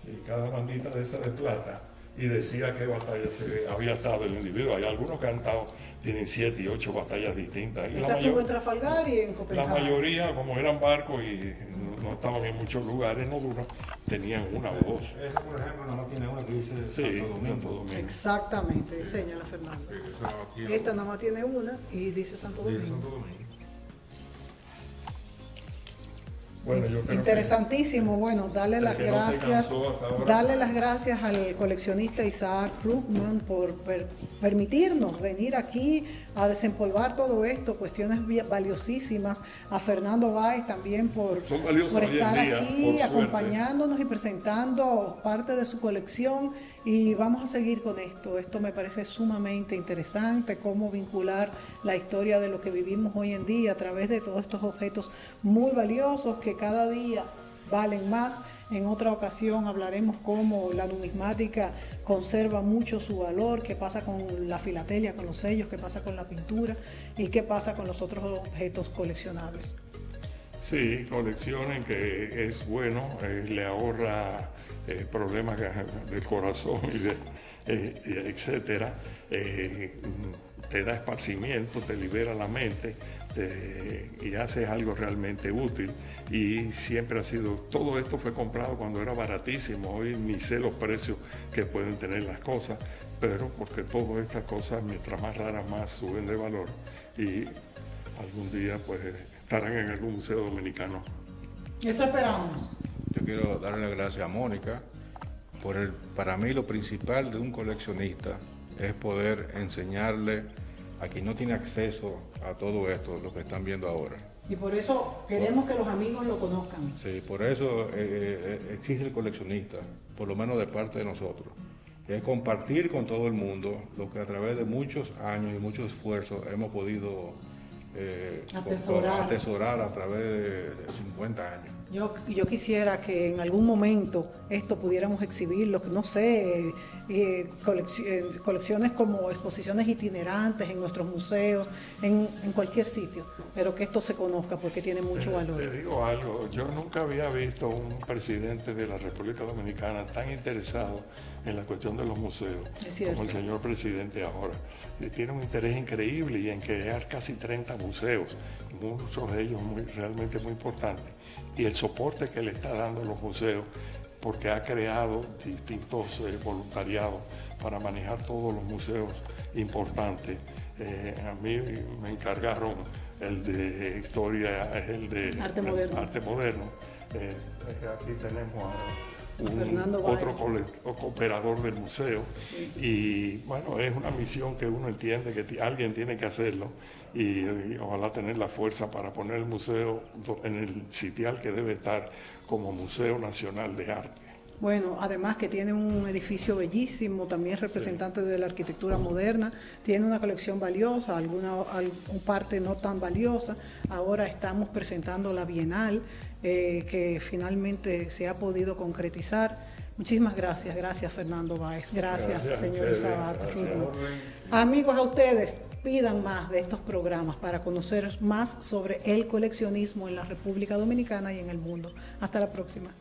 Sí, cada bandita de esa de plata y decía qué batalla se había estado el individuo. Hay algunos que han estado, tienen siete y ocho batallas distintas. Y la, en Trafalgar y en la Copenhague. mayoría, como eran barcos y no, no estaban en muchos lugares, no duran, tenían una o dos. Ese, por ejemplo, nada más tiene una que dice Sí, Santo Domingo. Santo Domingo. Exactamente, señala Fernando. Sí, esa aquí- Esta nada más tiene una y dice Santo dice Domingo. Santo Domingo. Bueno, yo creo que- Interesantísimo, bueno, darle las no gracias, darle las gracias al coleccionista Isaac Krugman por per- permitirnos venir aquí a desempolvar todo esto, cuestiones valiosísimas, a Fernando Báez también por, estar día, aquí acompañándonos y presentando parte de su colección. Y vamos a seguir con esto. Esto me parece sumamente interesante, cómo vincular la historia de lo que vivimos hoy en día a través de todos estos objetos muy valiosos que cada día valen más. En otra ocasión hablaremos cómo la numismática conserva mucho su valor, qué pasa con la filatelia, con los sellos, qué pasa con la pintura y qué pasa con los otros objetos coleccionables. Sí, coleccionen que es bueno, eh, le ahorra eh, problemas del corazón y de, eh, etcétera. Eh, te da esparcimiento, te libera la mente te- y haces algo realmente útil. Y siempre ha sido, todo esto fue comprado cuando era baratísimo, hoy ni sé los precios que pueden tener las cosas, pero porque todas estas cosas, mientras más raras, más suben de valor. Y algún día pues estarán en algún museo dominicano. Eso esperamos. Yo quiero darle las gracias a Mónica por el, para mí lo principal de un coleccionista es poder enseñarle a quien no tiene acceso a todo esto, lo que están viendo ahora. Y por eso queremos que los amigos lo conozcan. Sí, por eso eh, eh, existe el coleccionista, por lo menos de parte de nosotros. Es compartir con todo el mundo lo que a través de muchos años y muchos esfuerzos hemos podido eh, Atesorar. atesorar a través de, de 50 años. Yo, yo quisiera que en algún momento esto pudiéramos exhibirlo, no sé, eh, eh, colecci- eh, colecciones como exposiciones itinerantes en nuestros museos, en, en cualquier sitio, pero que esto se conozca porque tiene mucho Te valor. digo algo, yo nunca había visto un presidente de la República Dominicana tan interesado en la cuestión de los museos como el señor presidente ahora. Tiene un interés increíble y en crear casi 30 museos, muchos de ellos muy, realmente muy importantes. Y el soporte que le está dando a los museos, porque ha creado distintos eh, voluntariados para manejar todos los museos importantes. Eh, a mí me encargaron el de historia, el de Arte moderno. arte moderno. Eh, aquí tenemos a un- Báez. otro cole- o- operador del museo y bueno, es una misión que uno entiende que alguien tiene que hacerlo y, y ojalá tener la fuerza para poner el museo en el sitial que debe estar como Museo Nacional de Arte. Bueno, además que tiene un edificio bellísimo, también representante de la arquitectura moderna, tiene una colección valiosa, alguna al- parte no tan valiosa. Ahora estamos presentando la Bienal, eh, que finalmente se ha podido concretizar. Muchísimas gracias, gracias Fernando Báez, gracias, Gracias señor gracias. Amigos, a ustedes pidan más de estos programas para conocer más sobre el coleccionismo en la República Dominicana y en el mundo. Hasta la próxima.